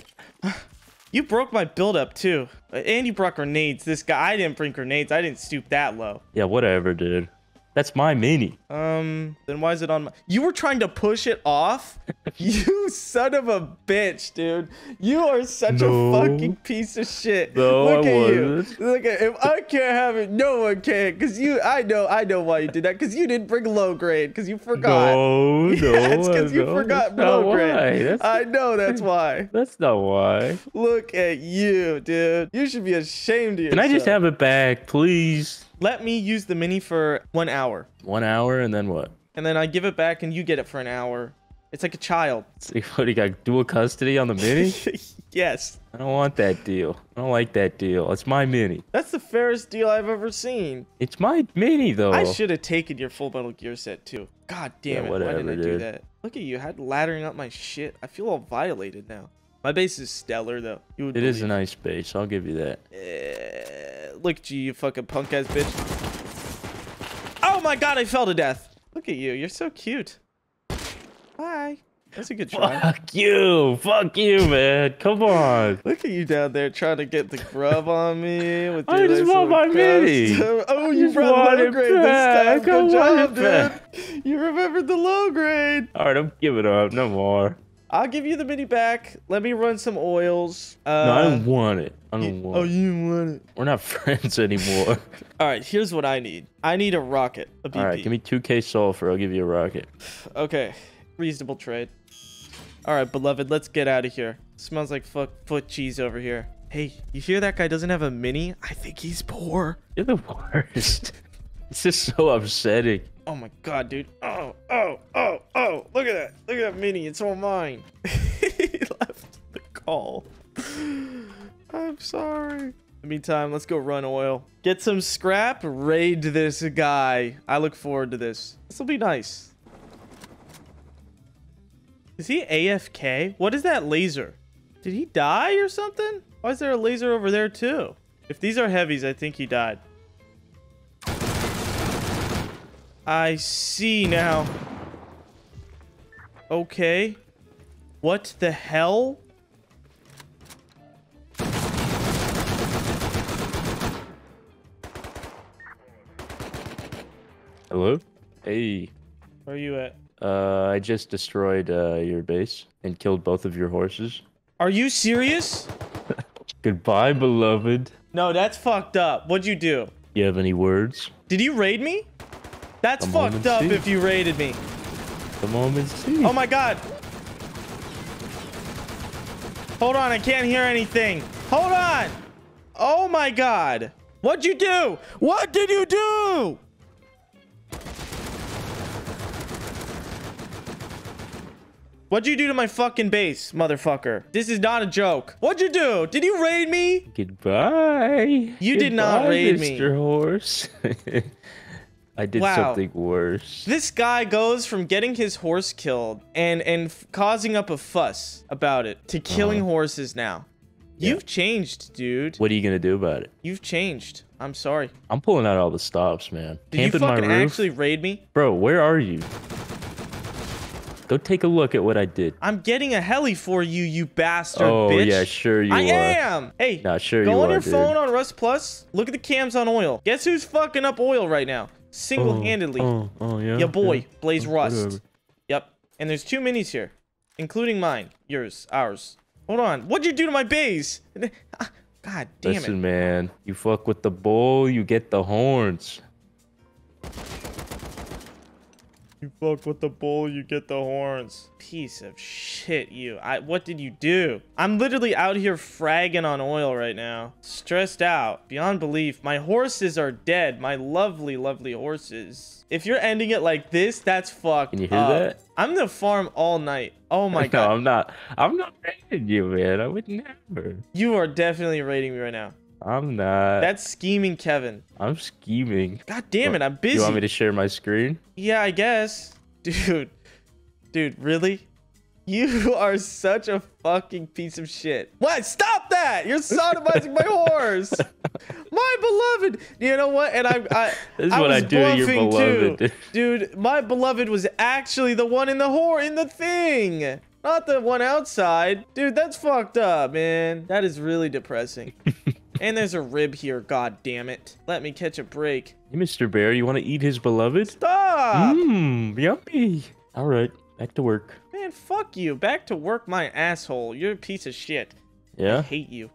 you broke my build-up, too. And you brought grenades. This guy, I didn't bring grenades. I didn't stoop that low. Yeah, whatever, dude. That's my mini. Um, then why is it on my... You were trying to push it off? you son of a bitch, dude. You are such No. a fucking piece of shit. No, Look I at you. wasn't. Look at if I can't have it, no one can. Cause you, I know, I know why you did that. Cause you didn't bring low grade. Cause you forgot. No, no. Yes, because you forgot low grade. why. I know that's why. that's not why. Look at you, dude. You should be ashamed of yourself. Can. I just have it back, please? Let me use the mini for one hour, One hour and then what? and then I give it back, and you get it for an hour. It's like a child. See, What do you got? Dual custody on the mini? yes, I don't want that deal. I don't like that deal. It's my mini. that's the fairest deal I've ever seen. It's my mini though. I should have taken your full metal gear set too. God damn Yeah, it! Why didn't I do that? Look at you, had laddering up my shit. I feel all violated now. My base is stellar though. You would It is a nice base. I'll give you that. Look at you, you fucking punk ass bitch. Oh my god, I fell to death. Look at you, you're so cute. Bye. That's a good try. Fuck you. Fuck you, man. Come on. Look at you down there trying to get the grub on me with I just nice want my mini. Oh, you brought want low grade this back. time. Good job, dude. You remembered the low grade. All right, I'm giving up. No more. I'll give you the mini back. Let me run some oils. Uh, No, I don't want it. I don't you- want oh, you want it? We're not friends anymore. All right, here's what I need. I need a rocket, a BP. All right, give me 2k sulfur. I'll give you a rocket. Okay, reasonable trade. All right, beloved, let's get out of here. Smells like fuck foot cheese over here. Hey, you hear that guy doesn't have a mini? I think he's poor. You're the worst. It's is so upsetting. Oh my god, dude. Oh, oh, oh, oh. Look at that. Look at that mini. It's all mine. he left the call. I'm sorry. In the meantime, let's go run oil. Get some scrap, raid this guy. I look forward to this. This will be nice. Is he AFK? What is that laser? Did he die or something? Why is there a laser over there too? If these are heavies, I think he died. I see now. Okay. What the hell? Hello? Hey. Where are you at? Uh, I just destroyed uh, your base and killed both of your horses. Are you serious? Goodbye, beloved. No, that's fucked up. What'd you do? You have any words? Did you raid me? That's on fucked up if you raided me. And see. Oh my god. Hold on, I can't hear anything. Hold on. Oh my god. What'd you do? What did you do? What'd you do to my fucking base, motherfucker? This is not a joke. What'd you do? Did you raid me? Goodbye. You did not Goodbye, raid me. Mr. Horse. I did Wow. something worse. This guy goes from getting his horse killed and and f- causing up a fuss about it to killing Uh-huh. horses now. You've changed, dude. What are you gonna do about it? You've changed. I'm sorry. I'm pulling out all the stops, man. Did you Camping my fucking roof, actually raid me? bro. Where are you? Go take a look at what I did. I'm getting a heli for you, you bastard oh bitch. yeah, sure you I are. I am. Hey, Nah, sure go you on are, your dude. phone on Rust Plus. Look at the cams on oil. Guess who's fucking up oil right now? Single-handedly. Oh, oh, oh, yeah. Your boy, yeah. Blazed Rust. Yep. And there's two minis here, including mine, yours, ours. Hold on. What'd you do to my base? God damn Listen, it. man. You fuck with the bull, you get the horns. You fuck with the bull, you get the horns. Piece of shit, you. I. What did you do? I'm literally out here fragging on oil right now. Stressed out. Beyond belief. My horses are dead. My lovely, lovely horses. If you're ending it like this, that's fucked Can you hear up. that? I'm gonna farm all night. Oh my no, god. I'm not. I'm not raiding you, man. I would never. You are definitely raiding me right now. I'm not. That's scheming, Kevin. I'm scheming. God damn it, I'm busy. You want me to share my screen? Yeah, I guess. Dude. Dude, really? You are such a fucking piece of shit. What? Stop that! You're sodomizing my horse! My beloved! You know what? And I I, This is I what I was do to your beloved. too. Dude, my beloved was actually the one in the whore in the thing. Not the one outside. Dude, that's fucked up, man. That is really depressing. And there's a rib here, god damn it. Let me catch a break. Hey, Mr. Bear, you want to eat his beloved? Stop! Mmm, yummy. All right, back to work. Man, fuck you. Back to work, my asshole. You're a piece of shit. Yeah? I hate you.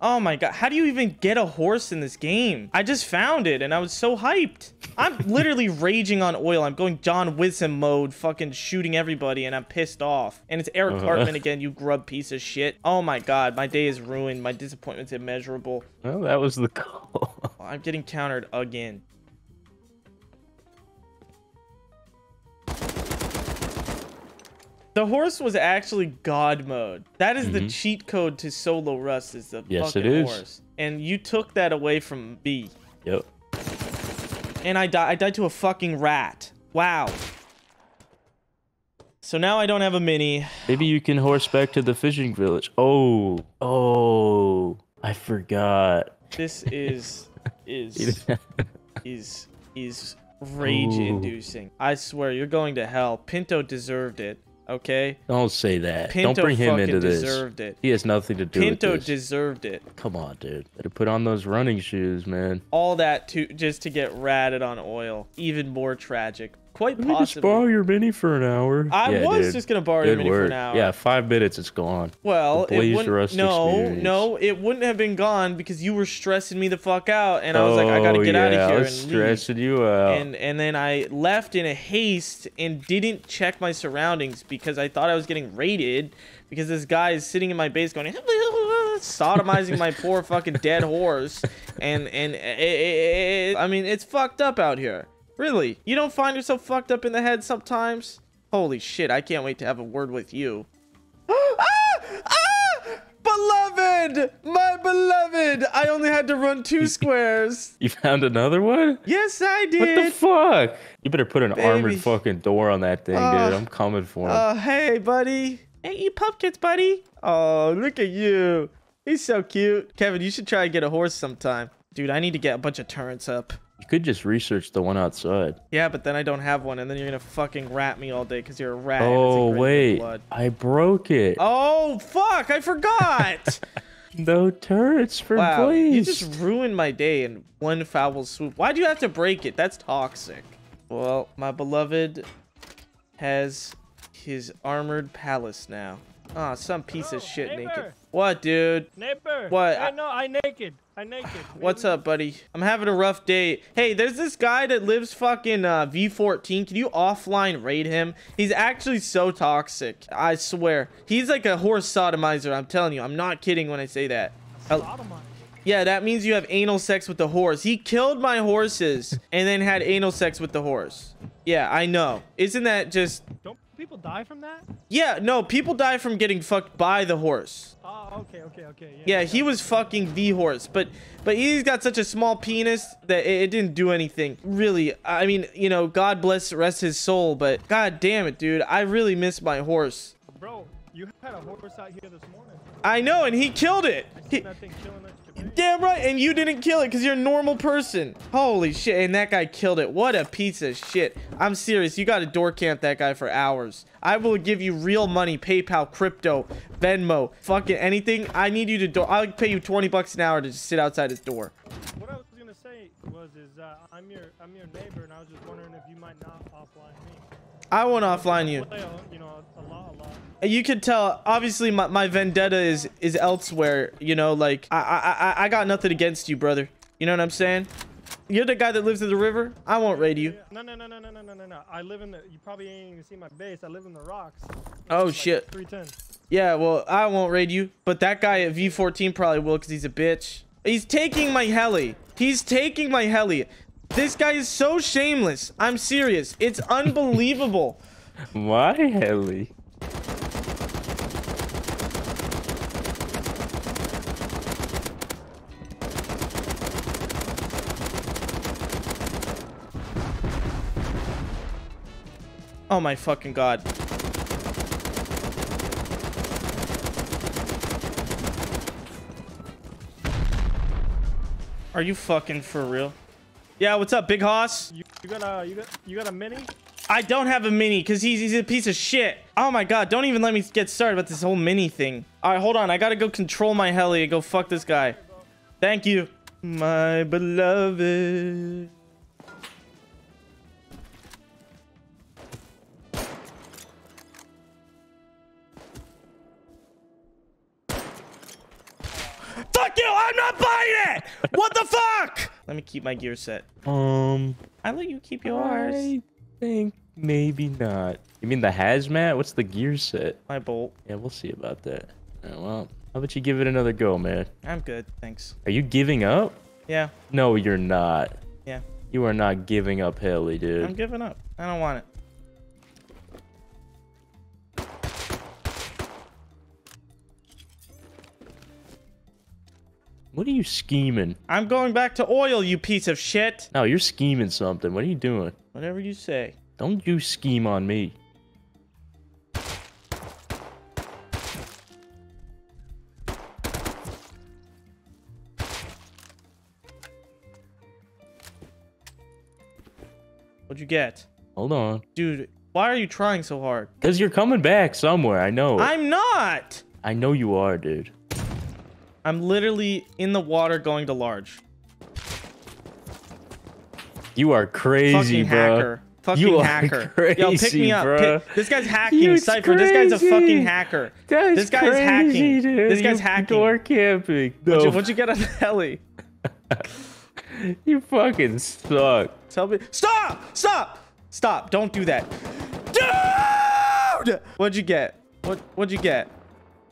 Oh my god, how do you even get a horse in this game? I just found it and I was so hyped. I'm literally raging on oil. I'm going John Wissam mode, fucking shooting everybody, and I'm pissed off. And it's Eric Uh-huh. Cartman again, you grub piece of shit. Oh my god, my day is ruined. My disappointment's immeasurable. Well, that was the call. I'm getting countered again. The horse was actually God mode. That is the cheat code to solo Rust is the Mm-hmm. Yes, fucking it is. horse. And you took that away from me. yep. And I died I died to a fucking rat. Wow. So now I don't have a mini. Maybe you can horseback to the fishing village. Oh, oh, I forgot. This is is is is rage inducing. I swear you're going to hell. Pinto deserved it. Okay? Don't say that. Pinto Don't bring him into this. deserved it. He has nothing to do Pinto with this. Pinto deserved it. Come on, dude. Better put on those running shoes, man. All that to just to get ratted on oil. Even more tragic. Quite Let me just possibly. borrow your mini for an hour. I Yeah, was dude. just gonna borrow your Good mini for an hour. Yeah, five minutes, it's gone. Well, The it Blazed wouldn't. Rust no, experience. no, it wouldn't have been gone because you were stressing me the fuck out, and I was like, I gotta Oh, get out of here I and was leave. stressing you out. And and then I left in a haste and didn't check my surroundings because I thought I was getting raided because this guy is sitting in my base going sodomizing my poor fucking dead horse and and it, it, it- I mean it's fucked up out here. Really? You don't find yourself fucked up in the head sometimes? Holy shit, I can't wait to have a word with you. ah! Ah! Beloved! My beloved! I only had to run two squares. you found another one? Yes, I did. What the fuck? You better put an Baby. armored fucking door on that thing, Uh, dude. I'm coming for him. Oh, hey, buddy. Hey, you pumpkins, buddy. Oh, look at you. He's so cute. Kevin, you should try and get a horse sometime. Dude, I need to get a bunch of turrets up. You could just research the one outside. Yeah, but then I don't have one, and then you're gonna fucking rat me all day because you're a rat. and it's Oh, ingrained in your wait. blood. I broke it. Oh, fuck! I forgot. No turrets for wow, you just ruined my day in one foul swoop. Why do you have to break it? That's toxic. Well, my beloved has his armored palace now. Ah, some piece of Oh, shit naked. What, dude? Neighbor. What? I know. I naked. I naked. What's up, buddy? I'm having a rough day. Hey, there's this guy that lives fucking uh, V14. Can you offline raid him? He's actually so toxic. I swear. He's like a horse sodomizer. I'm telling you. I'm not kidding when I say that. Uh, yeah, that means you have anal sex with the horse. He killed my horses and then had anal sex with the horse. Yeah, I know. Isn't that just... Don't people die from that? Yeah, no, people die from getting fucked by the horse. Oh, okay, okay, okay. Yeah, he was fucking the horse, but but he's got such a small penis that it, it didn't do anything. Really, I mean, you know, God bless rest his soul, but god damn it, dude, I really miss my horse. Bro, you had a horse out here this morning. I know, and he killed it. I He- that thing chilling next to me. Damn right, and you didn't kill it because you're a normal person. Holy shit, and that guy killed it. What a piece of shit. I'm serious, you got to door camp that guy for hours. I will give you real money, PayPal, crypto, Venmo, fucking anything. I need you to door. I'll pay you 20 bucks an hour to just sit outside his door. What I was gonna say was, is uh, I'm your, I'm your neighbor, and I was just wondering if you might not offline me. I won't offline you. You know, a lot, a lot. You can tell, obviously, my, my vendetta is is elsewhere. You know, like I, I I I got nothing against you, brother. You know what I'm saying? You're the guy that lives in the river. I won't raid you. No, no, no, no, no, no, no, no, no. I live in the. You probably ain't even seen my base. I live in the rocks. Oh Like shit. 310. Yeah, well, I won't raid you, but that guy at V14 probably will because he's a bitch. He's taking my heli. He's taking my heli. This guy is so shameless. I'm serious. It's unbelievable. My heli. Oh my fucking god. Are you fucking for real? Yeah, what's up, Big Hoss? You, you got a you got you got a mini? I don't have a mini because he's, he's a piece of shit. Oh my god, don't even let me get started about this whole mini thing. All right, hold on. I gotta go control my heli and go fuck this guy. Thank you. My beloved. Fuck you! I'm not buying it! What the fuck? Let me keep my gear set. Um, I let you keep yours. I think maybe not. You mean the hazmat? What's the gear set? My bolt. Yeah, we'll see about that. Yeah, well, how about you give it another go, man? I'm good, thanks. Are you giving up? Yeah, No, you're not. yeah. You are not giving up heli, dude. I'm giving up. I don't want it. What are you scheming? I'm going back to oil, you piece of shit. No, you're scheming something. What are you doing? Whatever you say. Don't you scheme on me. What'd you get? Hold on. Dude, why are you trying so hard? Because you're coming back somewhere. I know. I'm not! I know you are, dude. I'm literally in the water going to large. You are crazy, Fucking bro. hacker. Fucking You hacker. Yo, pick me up. Pick- This guy's hacking. You Cypher, this guy's a fucking hacker. That's This guy's crazy, hacking. Dude. This guy's you hacking. Door camping. No, What'd you, what'd you get on the heli? you fucking suck. Tell me. Stop! Stop! Stop! Don't do that. Dude! What'd you get? What What'd you get?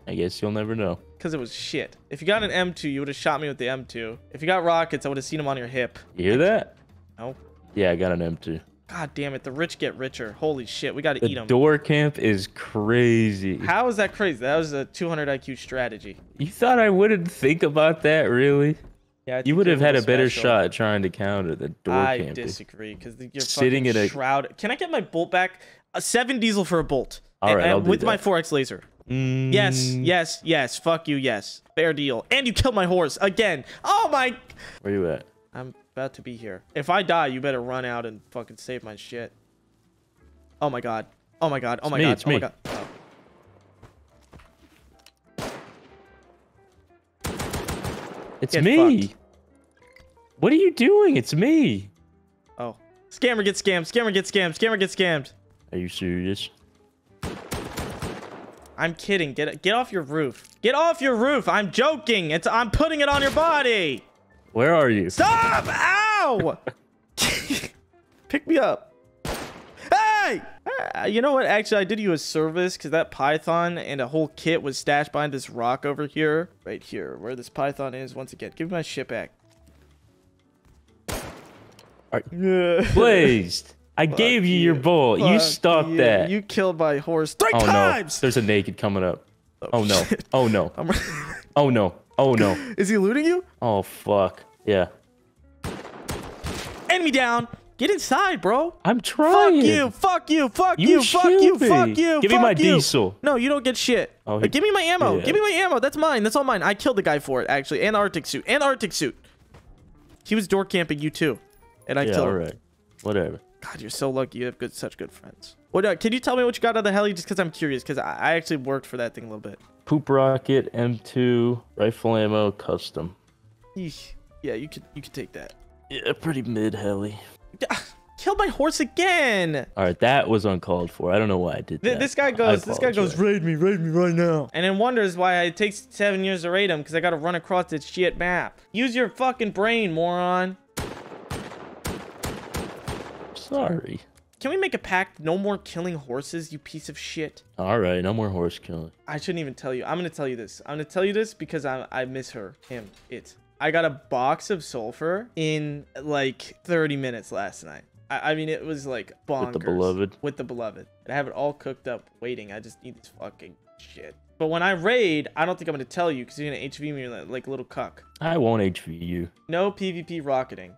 I guess you'll never know. Because it was shit. If you got an M2, you would have shot me with the M2. If you got rockets, I would have seen them on your hip. You hear that? No. Yeah, I got an M2. God damn it. The rich get richer. Holy shit. We got to eat them. door camp is crazy. How is that crazy? That was a 200 IQ strategy. You thought I wouldn't think about that, really? Yeah, You would have had a better special. shot trying to counter the door I camping. disagree because you're Sitting fucking in a- shroud. Can I get my bolt back? A seven diesel for a bolt. All And- right, and do with my 4x laser. Yes, Mm, yes, yes. Fuck you, yes. Fair deal. And you killed my horse again. Oh my. Where you at? I'm about to be here. If I die, you better run out and fucking save my shit. Oh my god. Oh my god. Oh my me, god. it's oh my me. god. Oh. It's Get me. fucked. What are you doing? It's me. oh. Scammer gets scammed. Scammer gets scammed. Scammer gets scammed. Are you serious? I'm kidding. Get get off your roof. Get off your roof. I'm joking. It's I'm putting it on your body. Where are you? Stop! Ow! Pick me up. Hey! Uh, you know what? Actually, I did you a service because that python and a whole kit was stashed behind this rock over here. Right here, where this python is. Once again, give me my shit back. Are- Yeah. Blazed. I gave you your bolt. You Fuck stopped you. that. You killed my horse three oh no. times! There's a naked coming up. Oh, oh no. shit. Oh no. Oh no. Oh no. is he looting you? Oh fuck. Yeah. Enemy down! Get inside, bro! I'm trying. Fuck you! Fuck you! Fuck You Fuck you! Fuck you! should be. Fuck you! Give me fuck my you. diesel. No, you don't get shit. Oh, he- give me my ammo. Yeah. Give me my ammo. That's mine. That's all mine. I killed the guy for it, actually. And Arctic suit. And Arctic suit. He was door camping you too, and I Yeah, killed all him. right. Whatever. God, you're so lucky. You have good, such good friends. What? Uh, can you tell me what you got out of the heli? Just because I'm curious, because I, I actually worked for that thing a little bit. Poop rocket, M2, rifle ammo, custom. Eesh. Yeah, you could, you could take that. Yeah, pretty mid heli. Killed my horse again. All right, that was uncalled for. I don't know why I did Th- that. This guy goes, this guy goes, raid me, raid me right now. And then wonders why it takes seven years to raid him because I gotta run across this shit map. Use your fucking brain, moron. Sorry. Can we make a pact? No more killing horses, you piece of shit. All right, no more horse killing. I shouldn't even tell you. I'm gonna tell you this. I'm gonna tell you this because I I miss her, him, it. I got a box of sulfur in like 30 minutes last night. I, I mean, it was like bonkers. With the beloved. With the beloved. I have it all cooked up, waiting. I just need this fucking shit. But when I raid, I don't think I'm gonna tell you because you're gonna HV me like, like little cuck. I won't HV you. No PvP rocketing.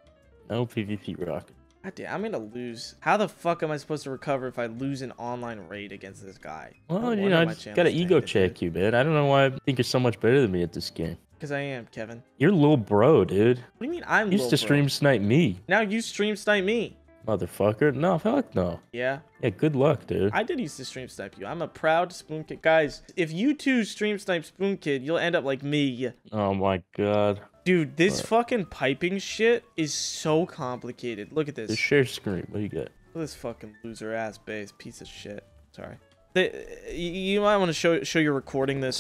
No PvP rocket. God damn, I'm gonna lose. How the fuck am I supposed to recover if I lose an online raid against this guy? Well, you know, I just gotta ego check you, man. I don't know why I think you're so much better than me at this game. Because I am, Kevin. You're a little bro, dude. What do you mean I'm You used to bro? stream snipe me, Now you stream snipe me. motherfucker. No, fuck no. Yeah, Yeah, good luck, dude. I did used to stream snipe you. I'm a proud Spoon Kid. Guys, if you two stream snipe Spoon Kid, you'll end up like me. Oh my god. Dude, this fucking piping shit is so complicated. Look at this. Just share screen. What do you at this fucking loser ass base piece of shit. Sorry. They, y- you might want to show show you're recording this.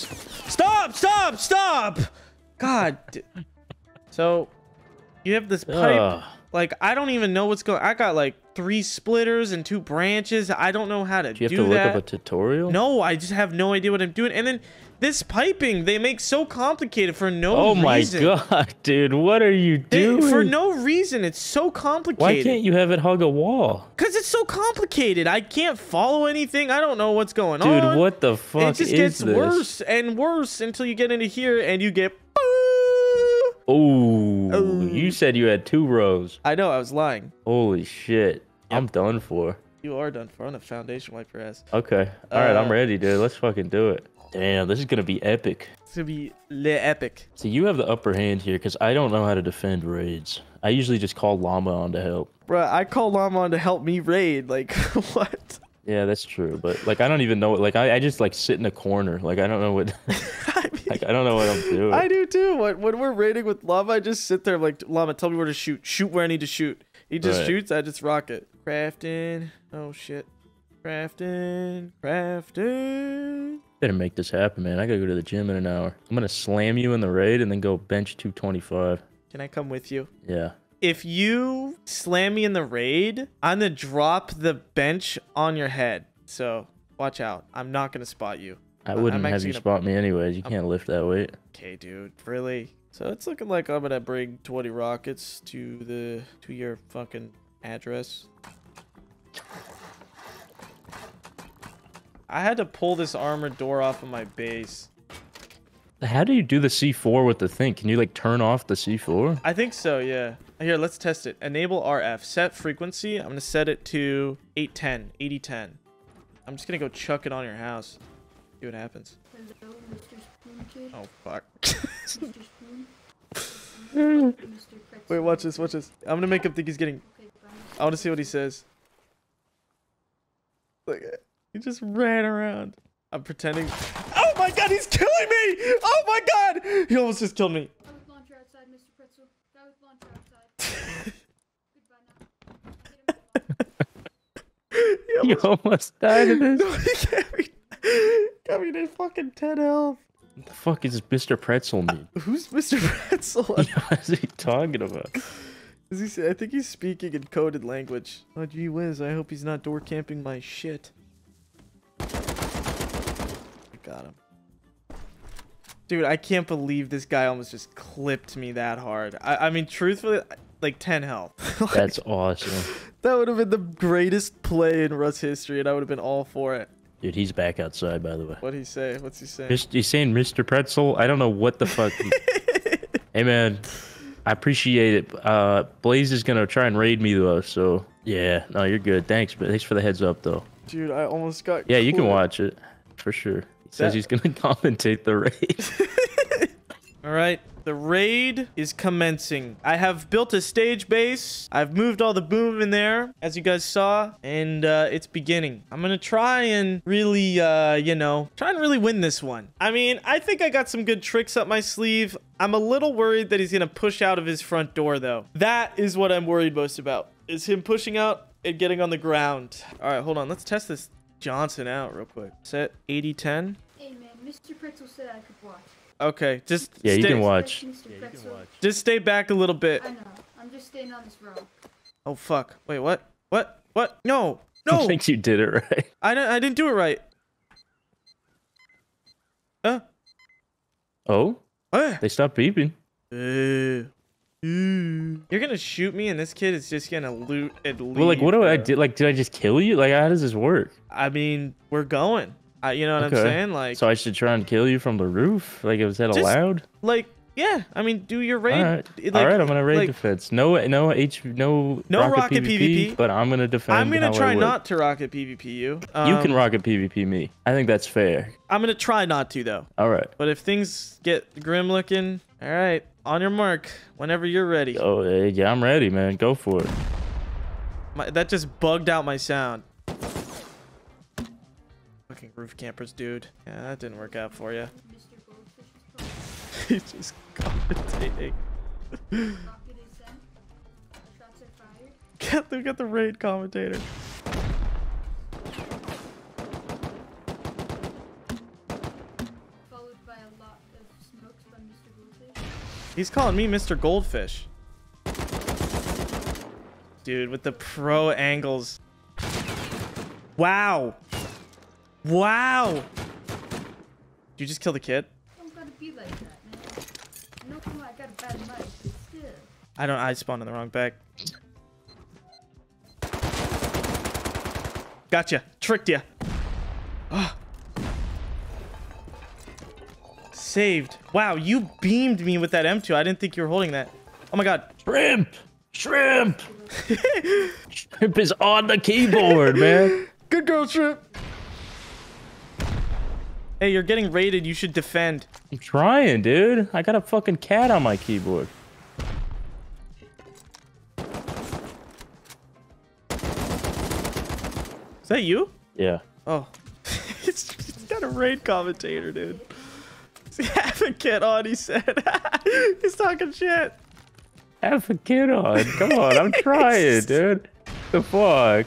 Stop! Stop! Stop! God. So, you have this pipe. Ugh. Like I don't even know what's going. I got like three splitters and two branches. I don't know how to Do you have do to look up a tutorial? no, I just have no idea what I'm doing. And then this piping they make so complicated for no reason. Oh my god, dude. What are you They- doing? for no reason. It's so complicated. Why can't you have it hug a wall? Cause it's so complicated. I can't follow anything. I don't know what's going Dude, on. Dude, what the fuck It just gets this? worse and worse until you get into here and you get. Oh, Oh. you said you had two rows. I know I was lying. Holy shit. I'm done for. You are done for. I'm a foundation wipe your ass. Okay. All right, I'm Uh, ready, dude. Let's fucking do it. Damn, this is going to be epic. It's gonna be le epic. So you have the upper hand here because I don't know how to defend raids. I usually just call Llama on to help. Bruh, I call Llama on to help me raid. Like what? Yeah, that's true. But like, I don't even know. Like, I, I just like sit in a corner. Like, I don't know what. I mean, like, I don't know what I'm doing. I do too. When, when we're raiding with Llama, I just sit there like, Llama, tell me where to shoot. Shoot where I need to shoot. He just Right. shoots, I just rock it. Crafting. Oh shit. Crafting. Crafting. Better make this happen, man. I gotta go to the gym in an hour. I'm gonna slam you in the raid and then go bench 225. Can I come with you? Yeah. If you slam me in the raid, I'm gonna drop the bench on your head. So watch out. I'm not gonna spot you. I wouldn't have you spot me anyways. You can't lift that weight. Okay, dude. Really? So it's looking like I'm gonna bring 20 rockets to the to your fucking address. I had to pull this armored door off of my base. How do you do the C4 with the thing? Can you like turn off the C4? I think so, yeah. Here, let's test it. Enable RF. Set frequency. I'm gonna set it to 810, 8010. I'm just gonna go chuck it on your house. See what happens. Hello, Mr. Oh fuck. Mr. Spoon. Mr. Pretzel. Wait, watch this, watch this. I'm gonna make him think he's getting I want to see what he says. Look, he just ran around. I'm pretending. Oh my god, he's killing me! Oh my god! He almost just killed me. Guy with launcher outside, Mr. Pretzel. Guy with launcher outside. Goodbye now. He You almost, almost died of this. no, he got me, got me to fucking 10 health. What the fuck is Mr. Pretzel mean? Who's Mr. Pretzel? what is he talking about? Is he, say- I think he's speaking in coded language. Oh, gee whiz, I hope he's not door camping my shit. Dude, I can't believe this guy almost just clipped me that hard. I, I mean, truthfully, like 10 health. Like, That's awesome. that would have been the greatest play in Rust history, and I would have been all for it. Dude, he's back outside, by the way. What'd he say? What's he saying? He's saying Mr. Pretzel? I don't know what the fuck. he- hey, man. I appreciate it. Uh, Blaze is going to try and raid me, though, so... Yeah, no, you're good. Thanks, but thanks for the heads up, though. Dude, I almost got Yeah, you can watch it. For sure. Says That- he's going to commentate the raid. All right, the raid is commencing. I have built a stage base. I've moved all the boom in there, as you guys saw, and uh, it's beginning. I'm gonna try and really, uh, you know, try and really win this one. I mean, I think I got some good tricks up my sleeve. I'm a little worried that he's gonna push out of his front door, though. That is what I'm worried most about, is him pushing out and getting on the ground. All right, hold on. Let's test this Johnson out real quick. Set 80-10. Hey man, Mr. Pretzel said I could watch. Okay, just Yeah, you can watch. Mr. Pretzel. Just stay back a little bit. I know. I'm just staying on this row. Oh fuck! Wait, what? What? What? No! No! I think you did it right. I didn't. I didn't do it right. Huh? Oh? Uh. They stopped beeping. Ooh. Ooh. You're gonna shoot me, and this kid is just gonna loot and leave. Well, like, what do I do? Like, did I just kill you? Like, how does this work? I mean, we're going. I, you know what Okay. I'm saying? Like, So I should try and kill you from the roof? Like, is that Just- allowed? like, yeah. I mean, do your raid. All right, like- all right. I'm gonna raid like, defense. No, no H, no, No rocket PvP, But I'm gonna defend. I'm gonna try not to rocket PvP you. You can Um, rocket PvP me. I think that's fair. I'm gonna try not to though. All right. But if things get grim looking, all right, on your mark, whenever you're ready. Oh, yeah, I'm ready, man. Go for it. My, that just bugged out my sound. Roof campers, dude. Yeah, that didn't work out for you. Mr. Goldfish is He's just commentating. called. Rocket is sent. Shots are fired. Get the, get the raid commentator. Followed by a lot of smokes by Mr. Goldfish. He's calling me Mr. Goldfish. Dude, with the pro angles. Wow. Wow. Did you just kill the kid? Don't gotta be like that, man. No, I got a bad mic, but still. I don't. I spawned in the wrong bag. Gotcha. Tricked you. Ah. Saved. Wow, you beamed me with that M2. I didn't think you were holding that. Oh my god. Shrimp, shrimp, shrimp is on the keyboard, man. Good girl, Trip. Hey, you're getting raided. You should defend. I'm trying, dude. I got a fucking cat on my keyboard. Is that you? Yeah. Oh. it's, it's got a raid commentator, dude. Have a kid on, he said. He's talking shit. Have a kid on. Come on, I'm trying, dude. The fuck?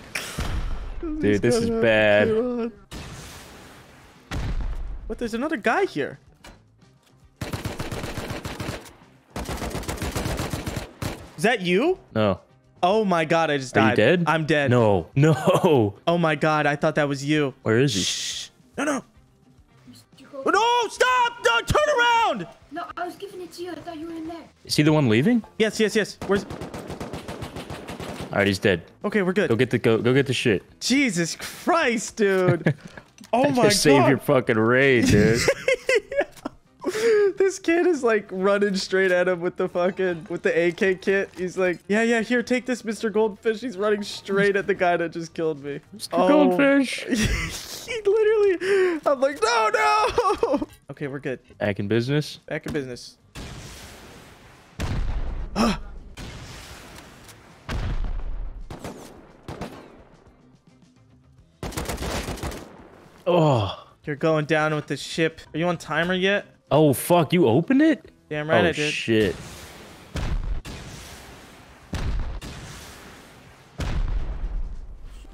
Dude, this is bad. But there's another guy here. Is that you? No. Oh my god, I just died. Are died. you dead? I'm dead. No. No. Oh my god, I thought that was you. Where is he? Shh. No, no. Mr. No, stop! No, turn around! No, I was giving it to you. I thought you were in there. Is he the one leaving? Yes, yes, yes. Where's... All right, he's dead. Okay, we're good. Go get the go. Go get the shit. Jesus Christ, dude. Oh my Just save your fucking raid, dude. this kid is like running straight at him with the fucking with the AK kit. He's like, yeah, yeah, here, take this, Mr. Goldfish. He's running straight at the guy that just killed me. Mr. Oh. Goldfish. he literally, I'm like, no, no. Okay, we're good. Back in business. Back in business. Oh. You're going down with the ship. Are you on timer yet? Oh fuck! You opened it? Damn right oh I did. shit!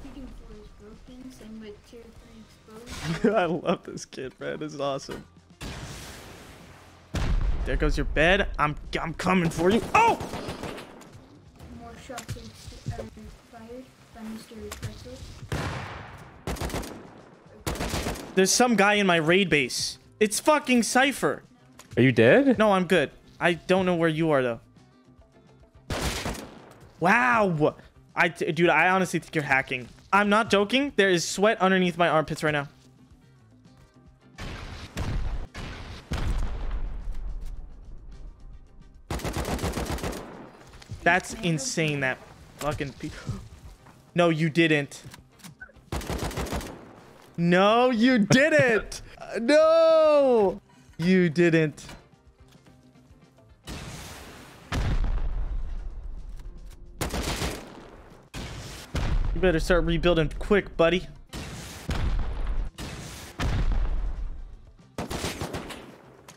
Shooting floor is broken. Same with tier 3 exposed. I love this kid, man. This is awesome. There goes your bed. I'm I'm coming for you. Oh! More shots are are um, fired by Mr. Pretzel. There's some guy in my raid base. It's fucking Cypher. Are you dead? No, I'm good. I don't know where you are though. Wow. I dude, I honestly think you're hacking. I'm not joking. There is sweat underneath my armpits right now. That's insane. That fucking. No, you didn't. No, you didn't. no, you didn't. You better start rebuilding quick, buddy.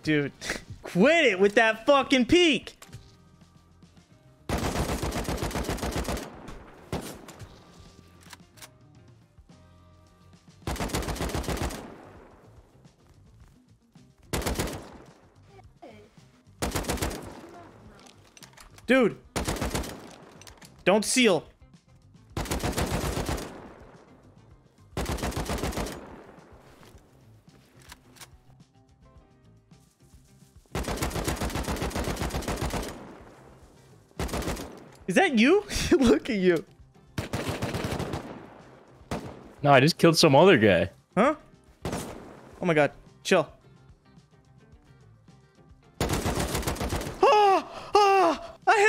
Dude, quit it with that fucking peak. Dude. Don't seal. Is that you? Look at you. No, I just killed some other guy. Huh? Oh my god. Chill.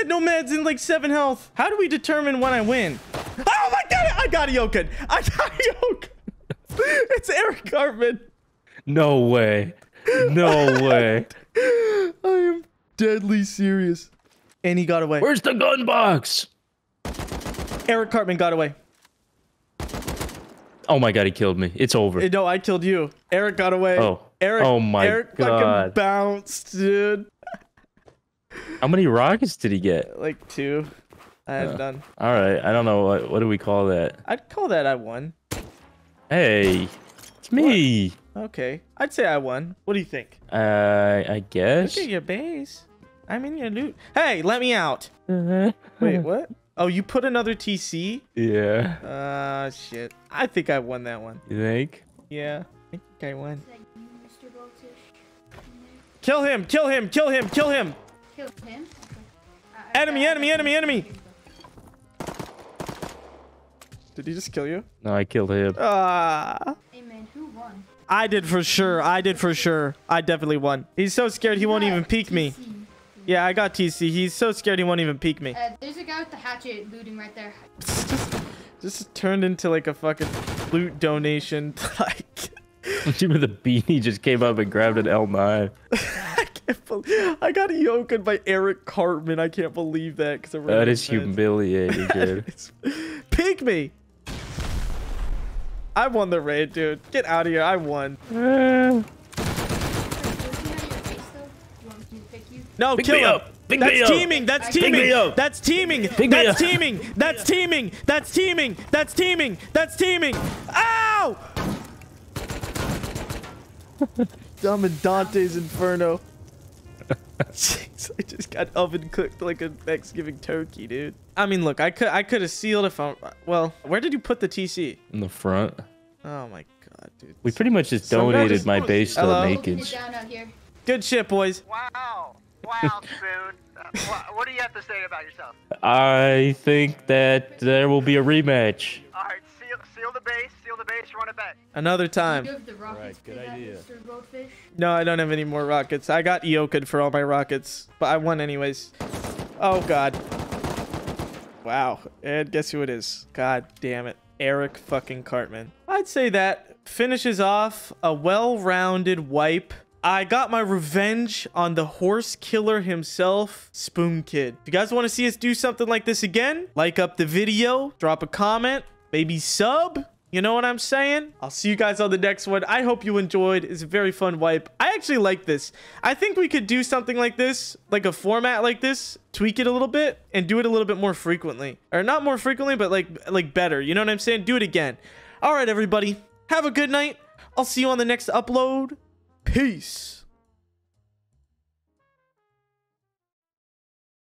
I had no meds in like seven health. How do we determine when I win? Oh my god! I got a Yoken! I got a Yoken! It's Eric Cartman. No way. No way. I am deadly serious. And he got away. Where's the gun box? Eric Cartman got away. Oh my god, he killed me. It's over. No, I killed you. Eric got away. Oh. Eric. Oh my Eric fucking bounced, dude. How many rockets did he get? Like two. I have Yeah. done. All right, I don't know what what do we call that. I'd call that I won. Hey, it's me. Okay. I'd say I won. What do you think? Uh, I guess. Look at your base. I'm in your loot. Hey, let me out. Uh, Wait, what? Oh, you put another TC? Yeah. Uh, shit. I think I won that one. You think? Yeah. I think I won. Is that you, Mr. Goldfish? in there? Kill him! Kill him! Kill him! Kill him! Kill him? Okay. I- I- Enemy, enemy, enemy, enemy! Did he just kill you? No, I killed him. Ah. Hey man, who won? I did for sure. I did for sure. I definitely won. He's so scared he won't even got peek me. Yeah, I got TC. He's so scared he won't even peek me. Uh, there's a guy with the hatchet looting right there. Just turned into like a fucking loot donation. like, Even the beanie just came up and grabbed an L9. I can't believe I got yoken by Eric Cartman. I can't believe that because That is humiliating, dude. It's, peek me. I won the raid, dude. Get out of here. I won. Does he have your face though? You want me to pick you? No, Pick kill me him. up. Pick That's me up. teaming. That's Pick teaming. me up. That's teaming. me That's up. teaming. That's teaming. That's teaming. That's teaming. That's teaming. Ow! Dumb and Dante's Inferno. Jeez, I just got oven cooked like a Thanksgiving turkey, dude. I mean, look, I could I could have sealed if I'm. well, where did you put the TC? in the front. Oh my god, dude. We pretty much just Some donated just- my base to Hello? the Holding it Nakeds. down out here. Good shit, boys. Wow. Wow, Spoon. Uh, what, what do you have to say about yourself? I think that there will be a rematch. All right, seal, seal the base, seal the base, run it back. Another time. have the Alright, good idea. Mr. Goldfish. No, I don't have any more rockets. I got Eoka'd for all my rockets, but I won anyways. Oh god. Wow. And guess who it is? God damn it. Eric fucking Cartman. I'd say that finishes off a well-rounded wipe. I got my revenge on the horse killer himself, Spoon Kid. If you guys want to see us do something like this again, like up the video, drop a comment, maybe sub. You know what I'm saying? I'll see you guys on the next one. I hope you enjoyed. It's a very fun wipe. I actually like this. I think we could do something like this, like a format like this, tweak it a little bit, and do it a little bit more frequently. Or not more frequently, but like like better. You know what I'm saying? Do it again. All right, everybody. Have a good night. I'll see you on the next upload. Peace.